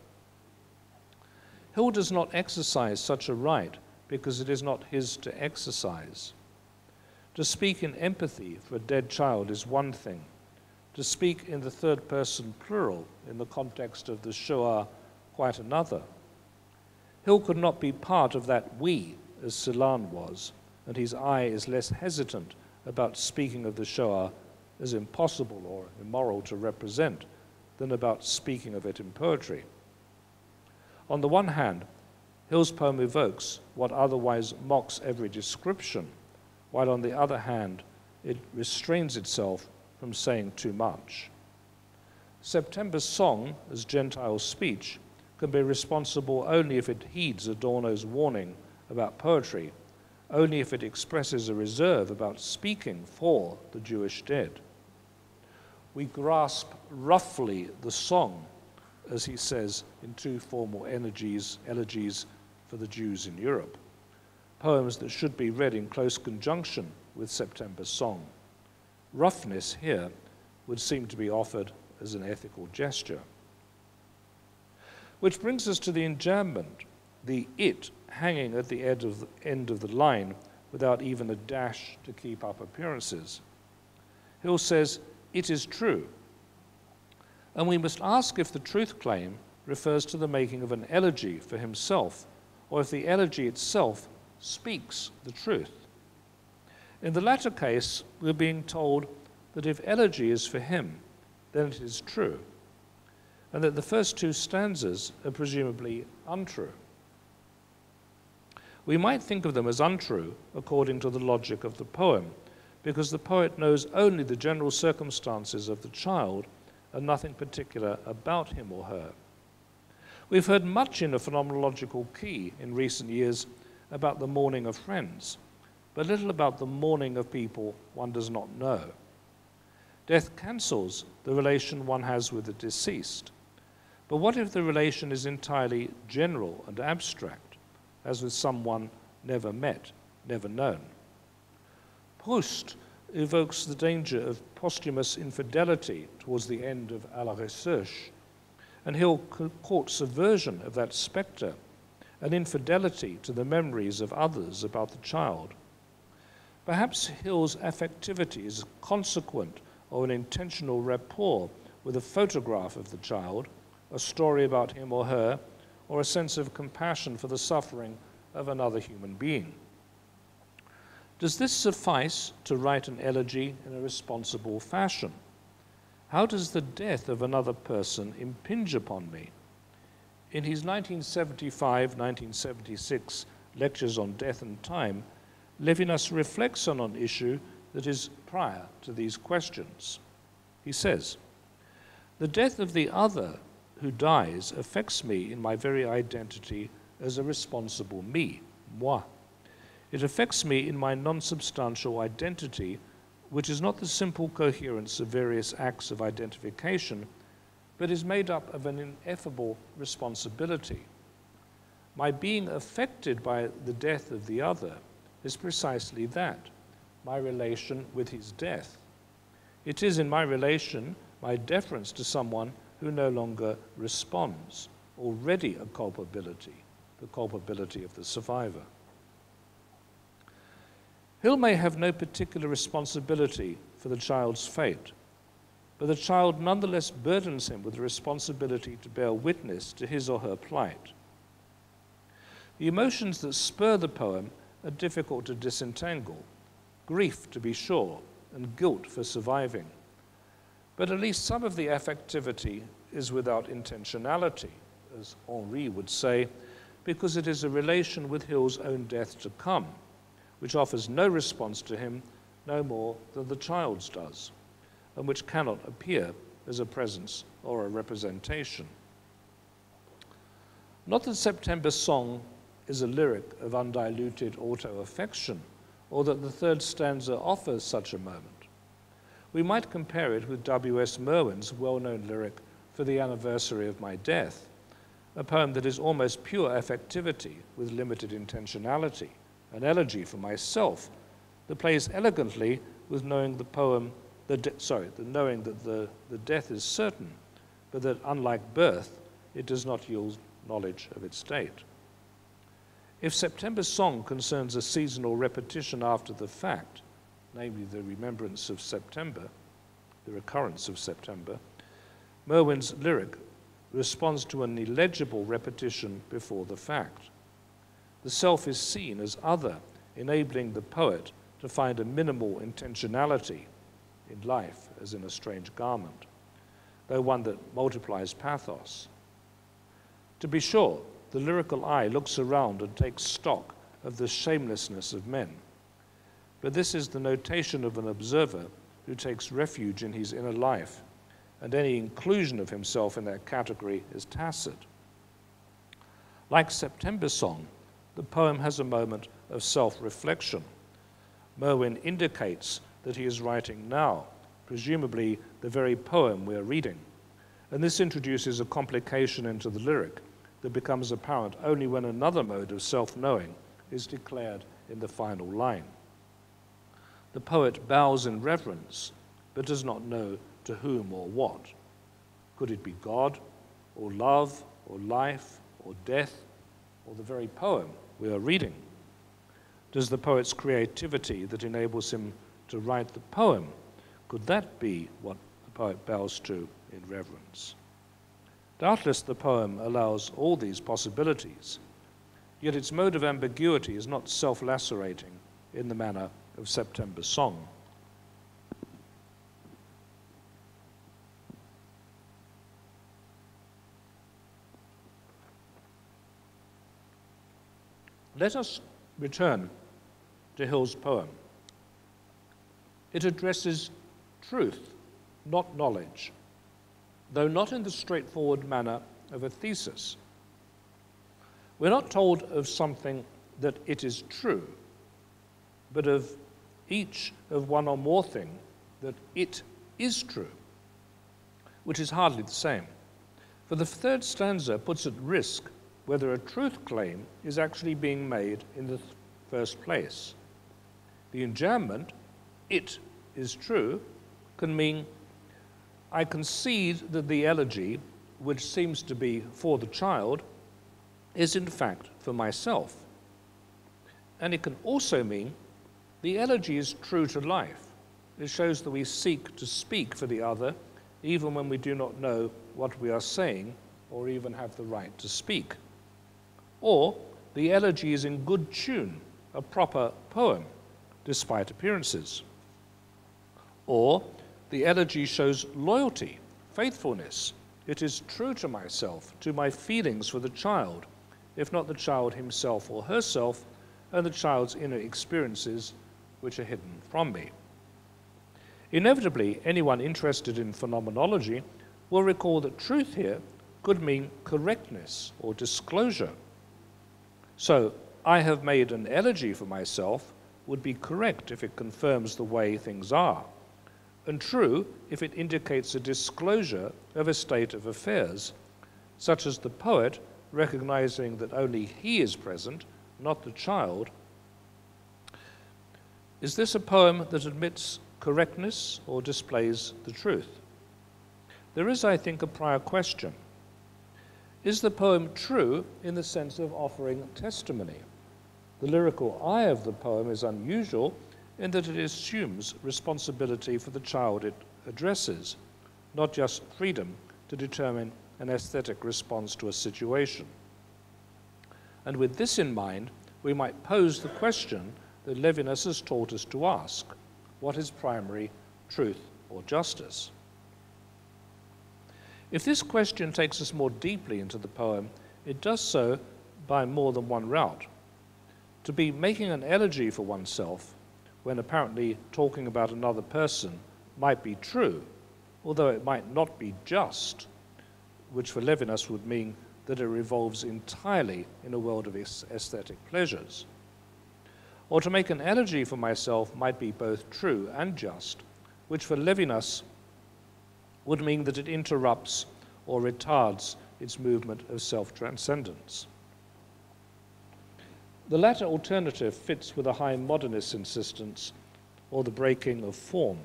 Hill does not exercise such a right because it is not his to exercise. To speak in empathy for a dead child is one thing. To speak in the third person plural in the context of the Shoah, quite another. Hill could not be part of that we, as Celan was, and his eye is less hesitant about speaking of the Shoah as impossible or immoral to represent than about speaking of it in poetry. On the one hand, Hill's poem evokes what otherwise mocks every description, while on the other hand, it restrains itself from saying too much. September's song, as Gentile speech, can be responsible only if it heeds Adorno's warning about poetry, only if it expresses a reserve about speaking for the Jewish dead. We grasp roughly the song, as he says in two formal energies, elegies for the Jews in Europe, poems that should be read in close conjunction with September's song. Roughness here would seem to be offered as an ethical gesture. Which brings us to the enjambment, the it hanging at the end of the, end of the line without even a dash to keep up appearances. Hill says, It is true. And we must ask if the truth claim refers to the making of an elegy for himself or if the elegy itself speaks the truth. In the latter case, we're being told that if elegy is for him, then it is true, and that the first two stanzas are presumably untrue. We might think of them as untrue according to the logic of the poem, because the poet knows only the general circumstances of the child and nothing particular about him or her. We've heard much in a phenomenological key in recent years about the mourning of friends, but little about the mourning of people one does not know. Death cancels the relation one has with the deceased. But what if the relation is entirely general and abstract, as with someone never met, never known? Proust evokes the danger of posthumous infidelity towards the end of A la Recherche and Hill courts a version of that spectre, an infidelity to the memories of others about the child. Perhaps Hill's affectivity is consequent of an intentional rapport with a photograph of the child, a story about him or her, or a sense of compassion for the suffering of another human being. Does this suffice to write an elegy in a responsible fashion? How does the death of another person impinge upon me? In his 1975 1976 lectures on death and time, Levinas reflects on an issue that is prior to these questions. He says, The death of the other who dies affects me in my very identity as a responsible me, moi. It affects me in my non substantial identity which is not the simple coherence of various acts of identification, but is made up of an ineffable responsibility. My being affected by the death of the other is precisely that, my relation with his death. It is in my relation, my deference to someone who no longer responds, already a culpability, the culpability of the survivor. Hill may have no particular responsibility for the child's fate, but the child nonetheless burdens him with the responsibility to bear witness to his or her plight. The emotions that spur the poem are difficult to disentangle grief, to be sure, and guilt for surviving. But at least some of the affectivity is without intentionality, as Henry would say, because it is a relation with Hill's own death to come, which offers no response to him no more than the child's does, and which cannot appear as a presence or a representation. Not that September Song is a lyric of undiluted auto affection, or that the third stanza offers such a moment. We might compare it with W.S. Merwin's well known lyric, For the Anniversary of My Death, a poem that is almost pure affectivity with limited intentionality, an elegy for myself that plays elegantly with knowing the poem, the sorry, the knowing that the, the death is certain, but that unlike birth, it does not yield knowledge of its state. If September's song concerns a seasonal repetition after the fact, namely the remembrance of September, the recurrence of September, Merwin's lyric responds to an illegible repetition before the fact. The self is seen as other, enabling the poet to find a minimal intentionality in life as in a strange garment, though one that multiplies pathos. To be sure, the lyrical eye looks around and takes stock of the shamelessness of men. But this is the notation of an observer who takes refuge in his inner life, and any inclusion of himself in that category is tacit. Like September Song, the poem has a moment of self reflection. Merwin indicates that he is writing now, presumably the very poem we are reading, and this introduces a complication into the lyric that becomes apparent only when another mode of self knowing is declared in the final line. The poet bows in reverence, but does not know to whom or what. Could it be God, or love, or life, or death, or the very poem we are reading? Does the poet's creativity that enables him to write the poem, could that be what the poet bows to in reverence? Doubtless the poem allows all these possibilities, yet its mode of ambiguity is not self lacerating in the manner of September's song. Let us return to Hill's poem. It addresses truth, not knowledge though not in the straightforward manner of a thesis. We're not told of something that it is true, but of each of one or more thing that it is true, which is hardly the same. For the third stanza puts at risk whether a truth claim is actually being made in the first place. The enjambment, it is true, can mean I concede that the elegy, which seems to be for the child, is in fact for myself. And it can also mean the elegy is true to life. It shows that we seek to speak for the other, even when we do not know what we are saying or even have the right to speak. Or the elegy is in good tune, a proper poem, despite appearances. Or the elegy shows loyalty, faithfulness. It is true to myself, to my feelings for the child, if not the child himself or herself, and the child's inner experiences which are hidden from me. Inevitably, anyone interested in phenomenology will recall that truth here could mean correctness or disclosure. So, I have made an elegy for myself would be correct if it confirms the way things are and true if it indicates a disclosure of a state of affairs, such as the poet recognizing that only he is present, not the child. Is this a poem that admits correctness or displays the truth? There is, I think, a prior question. Is the poem true in the sense of offering testimony? The lyrical eye of the poem is unusual in that it assumes responsibility for the child it addresses, not just freedom to determine an aesthetic response to a situation. And with this in mind, we might pose the question that Levinas has taught us to ask what is primary truth or justice? If this question takes us more deeply into the poem, it does so by more than one route. To be making an elegy for oneself when apparently talking about another person might be true, although it might not be just, which for Levinas would mean that it revolves entirely in a world of aesthetic pleasures. Or to make an elegy for myself might be both true and just, which for Levinas would mean that it interrupts or retards its movement of self transcendence. The latter alternative fits with a high modernist insistence or the breaking of form.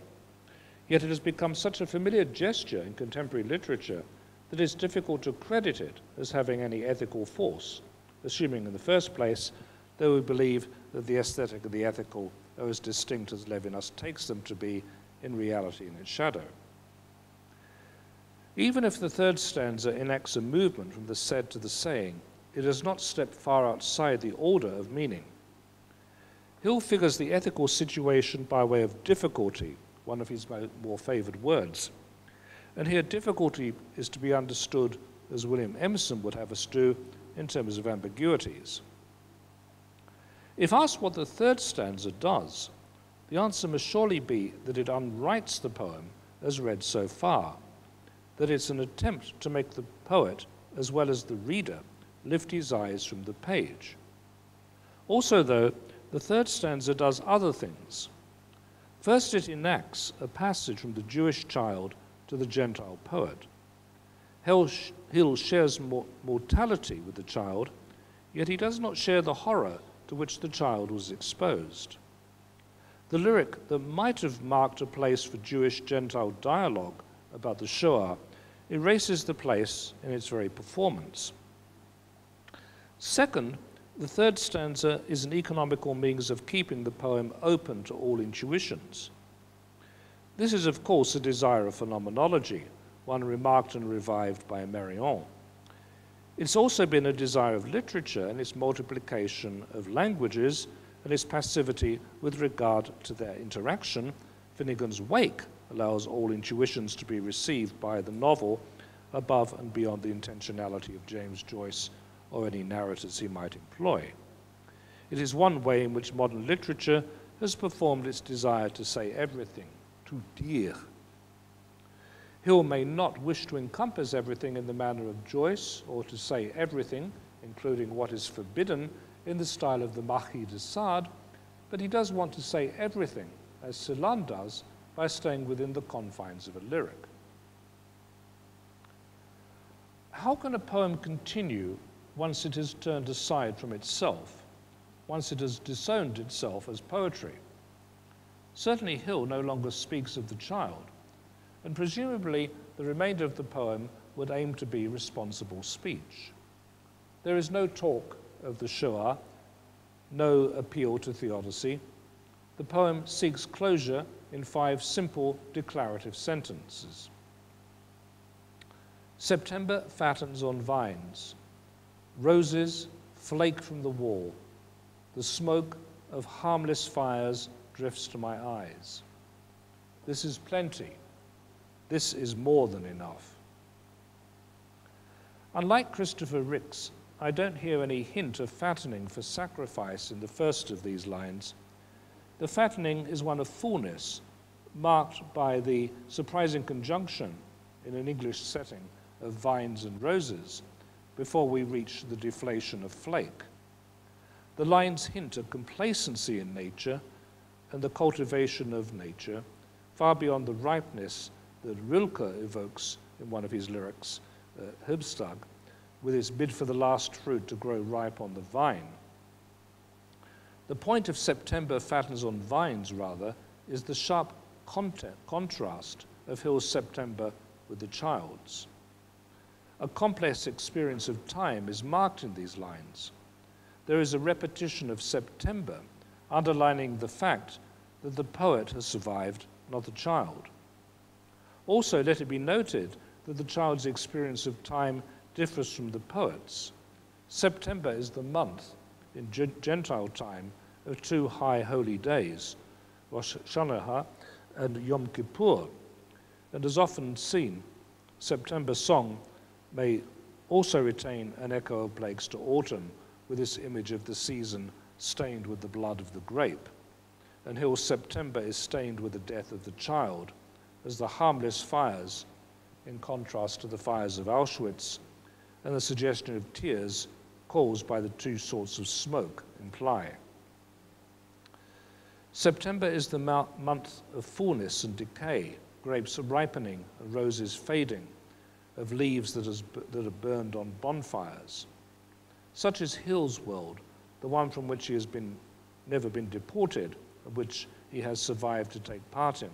Yet it has become such a familiar gesture in contemporary literature that it's difficult to credit it as having any ethical force, assuming in the first place that we believe that the aesthetic and the ethical are as distinct as Levinas takes them to be in reality and in shadow. Even if the third stanza enacts a movement from the said to the saying, it does not step far outside the order of meaning. Hill figures the ethical situation by way of difficulty, one of his more favored words. And here, difficulty is to be understood as William Empson would have us do in terms of ambiguities. If asked what the third stanza does, the answer must surely be that it unwrites the poem as read so far, that it's an attempt to make the poet, as well as the reader, lift his eyes from the page. Also, though, the third stanza does other things. First, it enacts a passage from the Jewish child to the Gentile poet. Hill shares mortality with the child, yet he does not share the horror to which the child was exposed. The lyric that might have marked a place for Jewish Gentile dialogue about the Shoah erases the place in its very performance. Second, the third stanza is an economical means of keeping the poem open to all intuitions. This is, of course, a desire of phenomenology, one remarked and revived by Marion. It's also been a desire of literature and its multiplication of languages and its passivity with regard to their interaction. Finnegans Wake allows all intuitions to be received by the novel above and beyond the intentionality of James Joyce or any narrators he might employ. It is one way in which modern literature has performed its desire to say everything, to dire, Hill may not wish to encompass everything in the manner of Joyce or to say everything, including what is forbidden, in the style of the Marquis de Sade, but he does want to say everything, as Celan does, by staying within the confines of a lyric. How can a poem continue once it has turned aside from itself, once it has disowned itself as poetry? Certainly, Hill no longer speaks of the child and presumably the remainder of the poem would aim to be responsible speech. There is no talk of the Shoah, no appeal to theodicy. The poem seeks closure in five simple declarative sentences. September fattens on vines. Roses flake from the wall. The smoke of harmless fires drifts to my eyes. This is plenty. This is more than enough. Unlike Christopher Ricks, I don't hear any hint of fattening for sacrifice in the first of these lines. The fattening is one of fullness, marked by the surprising conjunction in an English setting of vines and roses before we reach the deflation of flake. The lines hint at complacency in nature and the cultivation of nature, far beyond the ripeness that Rilke evokes in one of his lyrics, uh, Herbsttag, with his bid for the last fruit to grow ripe on the vine. The point of September fattens on vines, rather, is the sharp contrast of Hill's September with the child's. A complex experience of time is marked in these lines. There is a repetition of September, underlining the fact that the poet has survived, not the child. Also, let it be noted that the child's experience of time differs from the poet's. September is the month in Gentile time of two high holy days, Rosh Hashanah and Yom Kippur. And as often seen, September song may also retain an echo of Blake's to autumn with this image of the season stained with the blood of the grape. And Hill's September is stained with the death of the child, as the harmless fires, in contrast to the fires of Auschwitz, and the suggestion of tears caused by the two sorts of smoke imply. September is the month of fullness and decay, grapes are ripening and roses fading, of leaves that, are burned on bonfires. Such is Hill's world, the one from which he has been, never been deported, of which he has survived to take part in.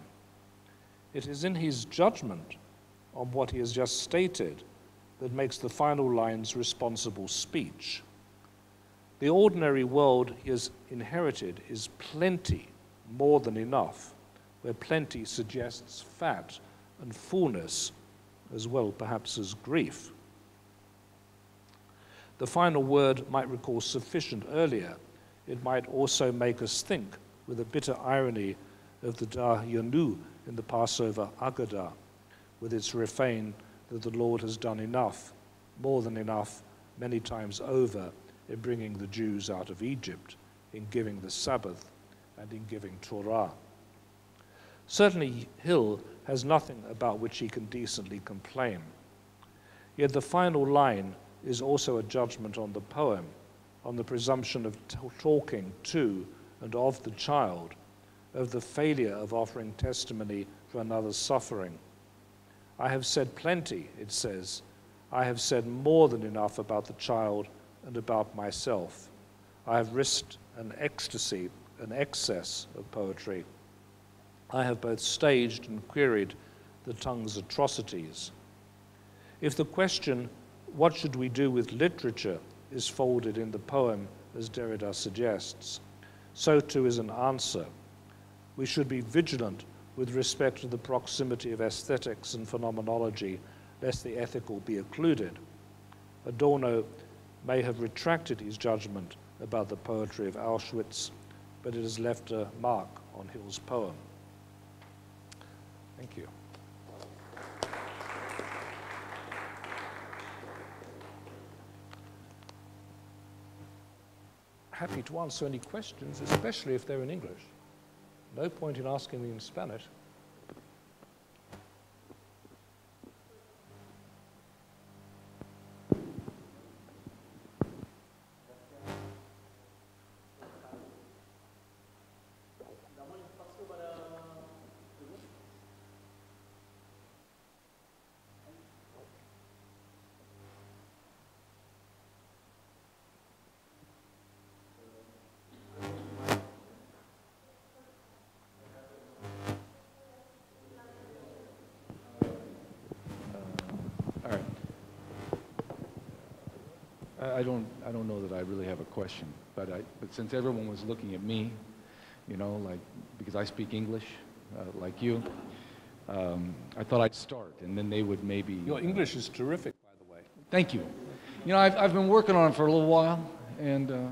It is in his judgment on what he has just stated that makes the final lines responsible speech. The ordinary world he has inherited is plenty, more than enough, where plenty suggests fat and fullness, as well perhaps as grief. The final word might recall sufficient earlier. It might also make us think with a bitter irony of the Dayenu in the Passover Haggadah, with its refrain that the Lord has done enough, more than enough, many times over, in bringing the Jews out of Egypt, in giving the Sabbath, and in giving Torah. Certainly, Hill has nothing about which he can decently complain. Yet the final line is also a judgment on the poem, on the presumption of talking to and of the child, of the failure of offering testimony for another's suffering. I have said plenty, it says. I have said more than enough about the child and about myself. I have risked an ecstasy, an excess of poetry. I have both staged and queried the tongue's atrocities. If the question, what should we do with literature, is folded in the poem as Derrida suggests, so too is an answer. We should be vigilant with respect to the proximity of aesthetics and phenomenology, lest the ethical be occluded. Adorno may have retracted his judgment about the poetry of Auschwitz, but it has left a mark on Hill's poem. Thank you. Happy to answer any questions, especially if they're in English. No point in asking me in Spanish.
I don't, I don't know that I really have a question, but, I, but since everyone was looking at me, you know, like, because I speak English, uh, like you, um, I thought I'd start, and then they would maybe...
Your English is terrific, by the way.
Thank you. You know, I've, I've been working on it for a little while, and uh,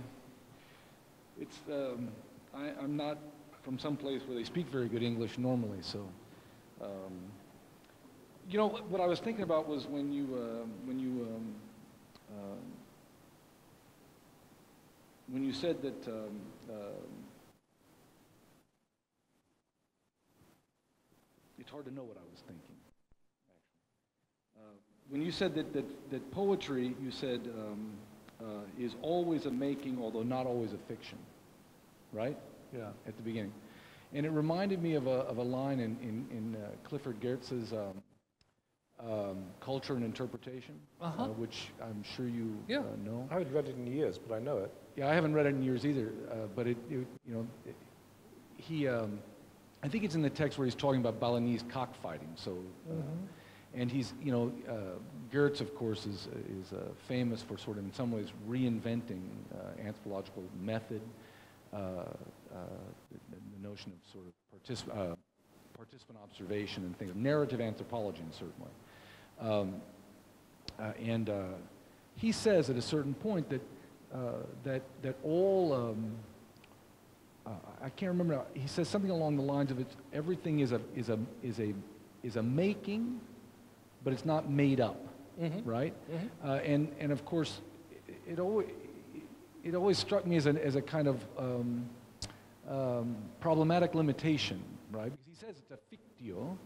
it's, um, I, am not from some place where they speak very good English normally, so... Um, you know, what I was thinking about was when you, uh, when you um, uh, when you said that um, uh, it's hard to know what I was thinking. Uh, when you said that, that, that poetry, you said, um, uh, is always a making, although not always a fiction, right?
Yeah.
At the beginning. And it reminded me of a, of a line in, in, in uh, Clifford Geertz's um, um, Culture and Interpretation,
-huh. Uh,
which I'm sure you
yeah.
Uh, know.
I haven't read it in years, but I know it.
Yeah, I haven't read it in years either, uh, but it, it, you know, it, he, um, I think it's in the text where he's talking about Balinese cockfighting. So, uh, mm -hmm. and he's, you know, uh, Geertz, of course, is is uh, famous for sort of, in some ways, reinventing uh, anthropological method. uh, uh, the, the notion of sort of particip- uh, participant observation and things, narrative anthropology in a certain way. Um, uh, and uh, he says at a certain point that, that, that all, um, uh, I can't remember, now, he says something along the lines of it's, everything is a, is, a, is, a, is a making, but it's not made up,
Mhm.
right?
Mhm.
Uh, and, and of course, it, it, always, it always struck me as, an, as a kind of um, um, problematic limitation, right? Because he says it's a fictio.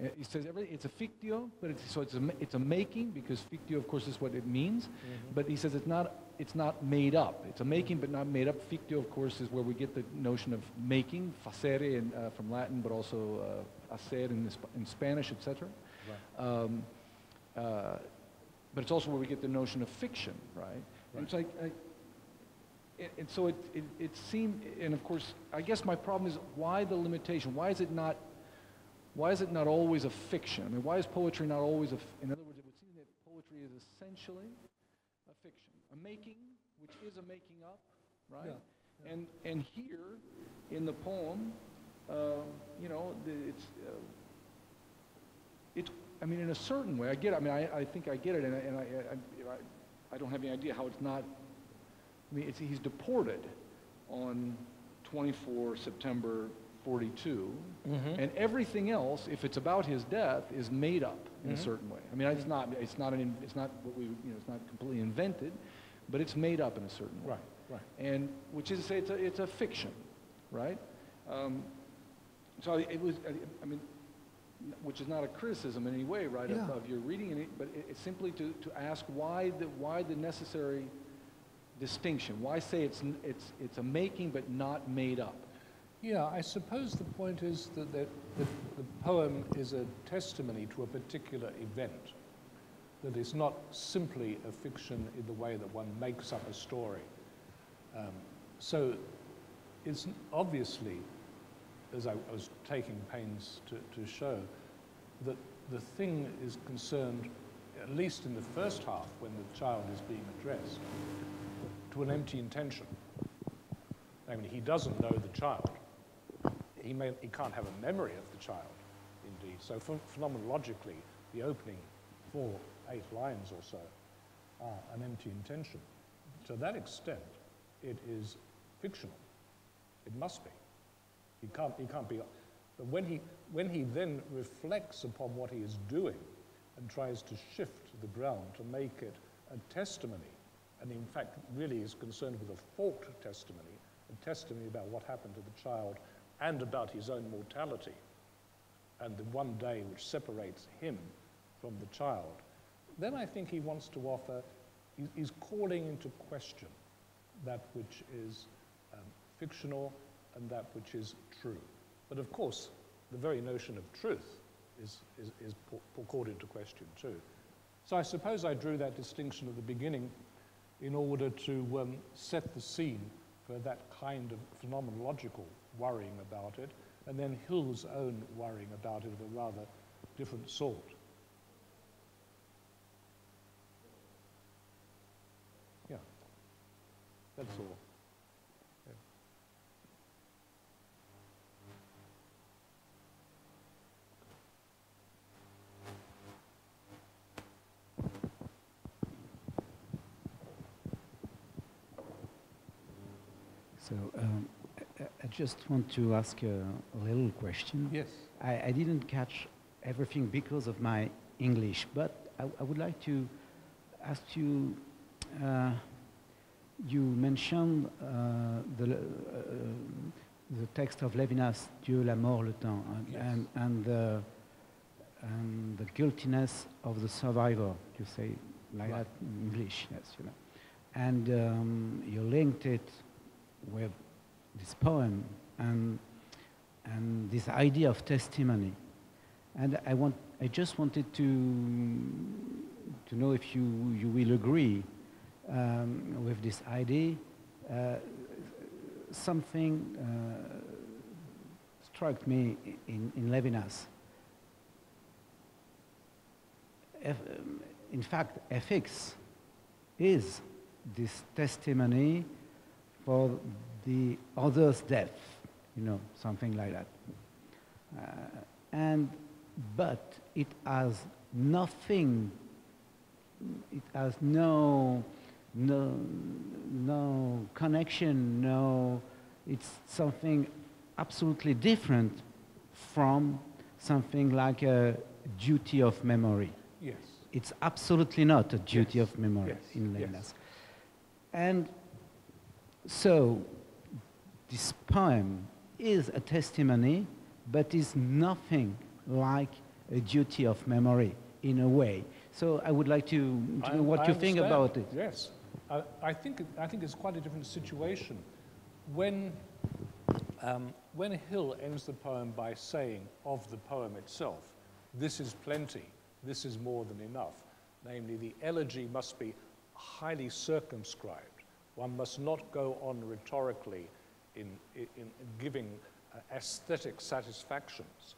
Uh, He says every, it's a fictio, but it's, so it's a, it's a making because fictio, of course, is what it means. But he says it's not, it's not made up. It's a making, but not made up. Fictio, of course, is where we get the notion of making, facere in, uh, from Latin, but also uh, hacer in, in Spanish, etc. Um, uh, but it's also where we get the notion of fiction, right? And it's like, I, and, and so it, it, it seemed, and of course, I guess my problem is why the limitation? Why is it not, why is it not always a fiction? I mean, why is poetry not always a, in other words, it would seem that poetry is essentially a making, which is a making up, right?
Yeah,
And, and here, in the poem, uh, you know, the, it's, uh, it's, I mean, in a certain way, I get it. I mean, I, I think I get it, and I, and I, I, I, I don't have any idea how it's not, I mean, it's, he's deported on 24 September 42,
Mhm.
and everything else, if it's about his death, is made up in a
Mhm.
certain way. I mean, it's not, it's not, an, it's not what we, you know, it's not completely invented, but it's made up in a certain way.
Right, right.
And, which is to say, it's a, it's a fiction, right? Um, so it was, I, mean, which is not a criticism in any way, right, of,
Yeah.
of your reading it, but it, it's simply to, to ask why the, why the necessary distinction? Why say it's, it's, it's a making but not made up?
Yeah, I suppose the point is that the, the, the poem is a testimony to a particular event, that it's not simply a fiction in the way that one makes up a story. Um, so it's obviously, as I was taking pains to, to show, that the thing is concerned, at least in the first half when the child is being addressed, to an empty intention. I mean, he doesn't know the child. He, may, he can't have a memory of the child, indeed. So ph- phenomenologically, the opening four, eight lines or so are an empty intention. To that extent, it is fictional. It must be. He can't, he can't be. But when he, when he then reflects upon what he is doing and tries to shift the ground to make it a testimony, and in fact really is concerned with a forked testimony, a testimony about what happened to the child and about his own mortality, and the one day which separates him from the child, then I think he wants to offer, he- he's calling into question that which is um, fictional and that which is true. But of course, the very notion of truth is, is, is called into question too. So I suppose I drew that distinction at the beginning in order to um, set the scene for that kind of phenomenological worrying about it, and then Hill's own worrying about it of a rather different sort. Yeah, that's all. Yeah.
So um, I, I just want to ask a, a little question.
Yes.
I, I didn't catch everything because of my English, but I, I would like to ask you. Uh, you mentioned uh, the, uh, the text of Levinas, Dieu, la mort, le temps, and,
Yes.
and, and, the, and the guiltiness of the survivor. You say like
Right.
that in English, yes, you know. And um, you linked it with this poem and, and this idea of testimony. And I, want, I just wanted to, to know if you, you will agree um, with this idea. Uh, something uh, struck me in, in Levinas. Um, in fact, ethics is this testimony for the other's death, you know, something like that. Uh, and, but it has nothing, it has no, no, no connection, no, it's something absolutely different from something like a duty of memory.
Yes.
It's absolutely not a duty
Yes.
of memory
Yes.
in
Yes.
Levinas. And so this poem is a testimony, but is nothing like a duty of memory in a way. So I would like to, to know what
I
you think about it.
Yes. I, I, think, I think it's quite a different situation. When, um, when Hill ends the poem by saying of the poem itself, this is plenty, this is more than enough, namely the elegy must be highly circumscribed. One must not go on rhetorically in, in, in giving uh, aesthetic satisfactions.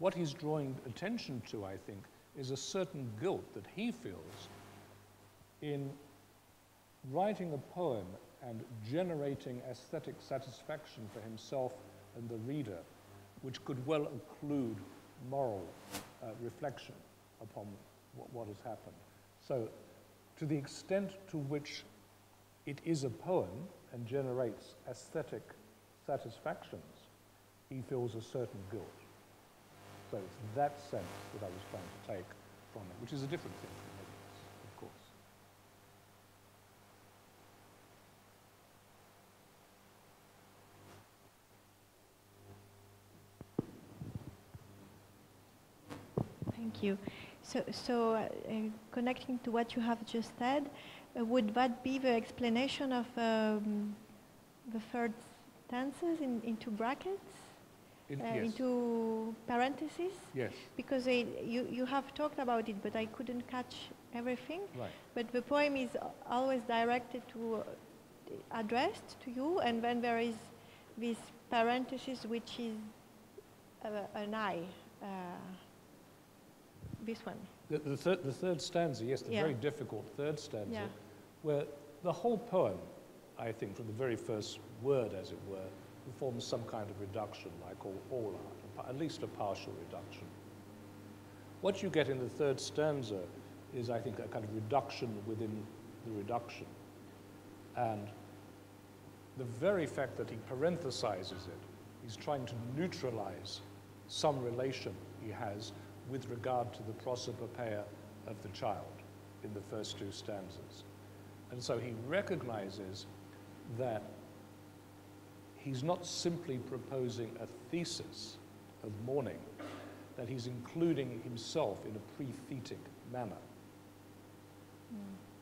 What he's drawing attention to, I think, is a certain guilt that he feels in writing a poem and generating aesthetic satisfaction for himself and the reader, which could well include moral uh, reflection upon what, what has happened. So, to the extent to which it is a poem and generates aesthetic satisfactions, he feels a certain guilt. So it's that sense that I was trying to take from it, which is a different thing from evidence, of course.
Thank you. So, so uh, uh, connecting to what you have just said, uh, would that be the explanation of um, the third tenses in, into brackets,
It-
uh,
yes,
into parentheses?
yes,
Because uh, you, you have talked about it, but I couldn't catch everything.
right.
But the poem is always directed to, uh, addressed to you, and then there is this parenthesis which is uh, an I. This one.
The, the, third, the third stanza, yes, the
Yeah.
very difficult third stanza,
Yeah.
where the whole poem, I think, from the very first word, as it were, forms some kind of reduction, like all, all art, at least a partial reduction. What you get in the third stanza is, I think, a kind of reduction within the reduction. And the very fact that he parenthesizes it, he's trying to neutralize some relation he has with regard to the prosopopeia of the child in the first two stanzas. And so he recognizes that he's not simply proposing a thesis of mourning, that he's including himself in a pre-thetic manner. Mm.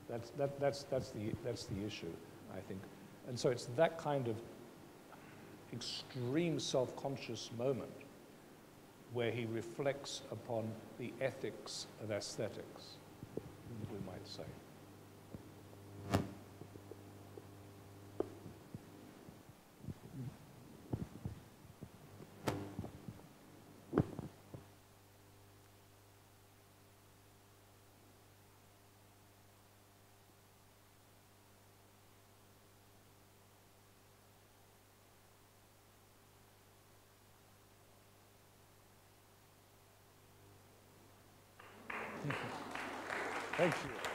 That's, that, that's, that's, the, that's the issue, I think. And so it's that kind of extreme self-conscious moment where he reflects upon the ethics of aesthetics, we might say. Thank you.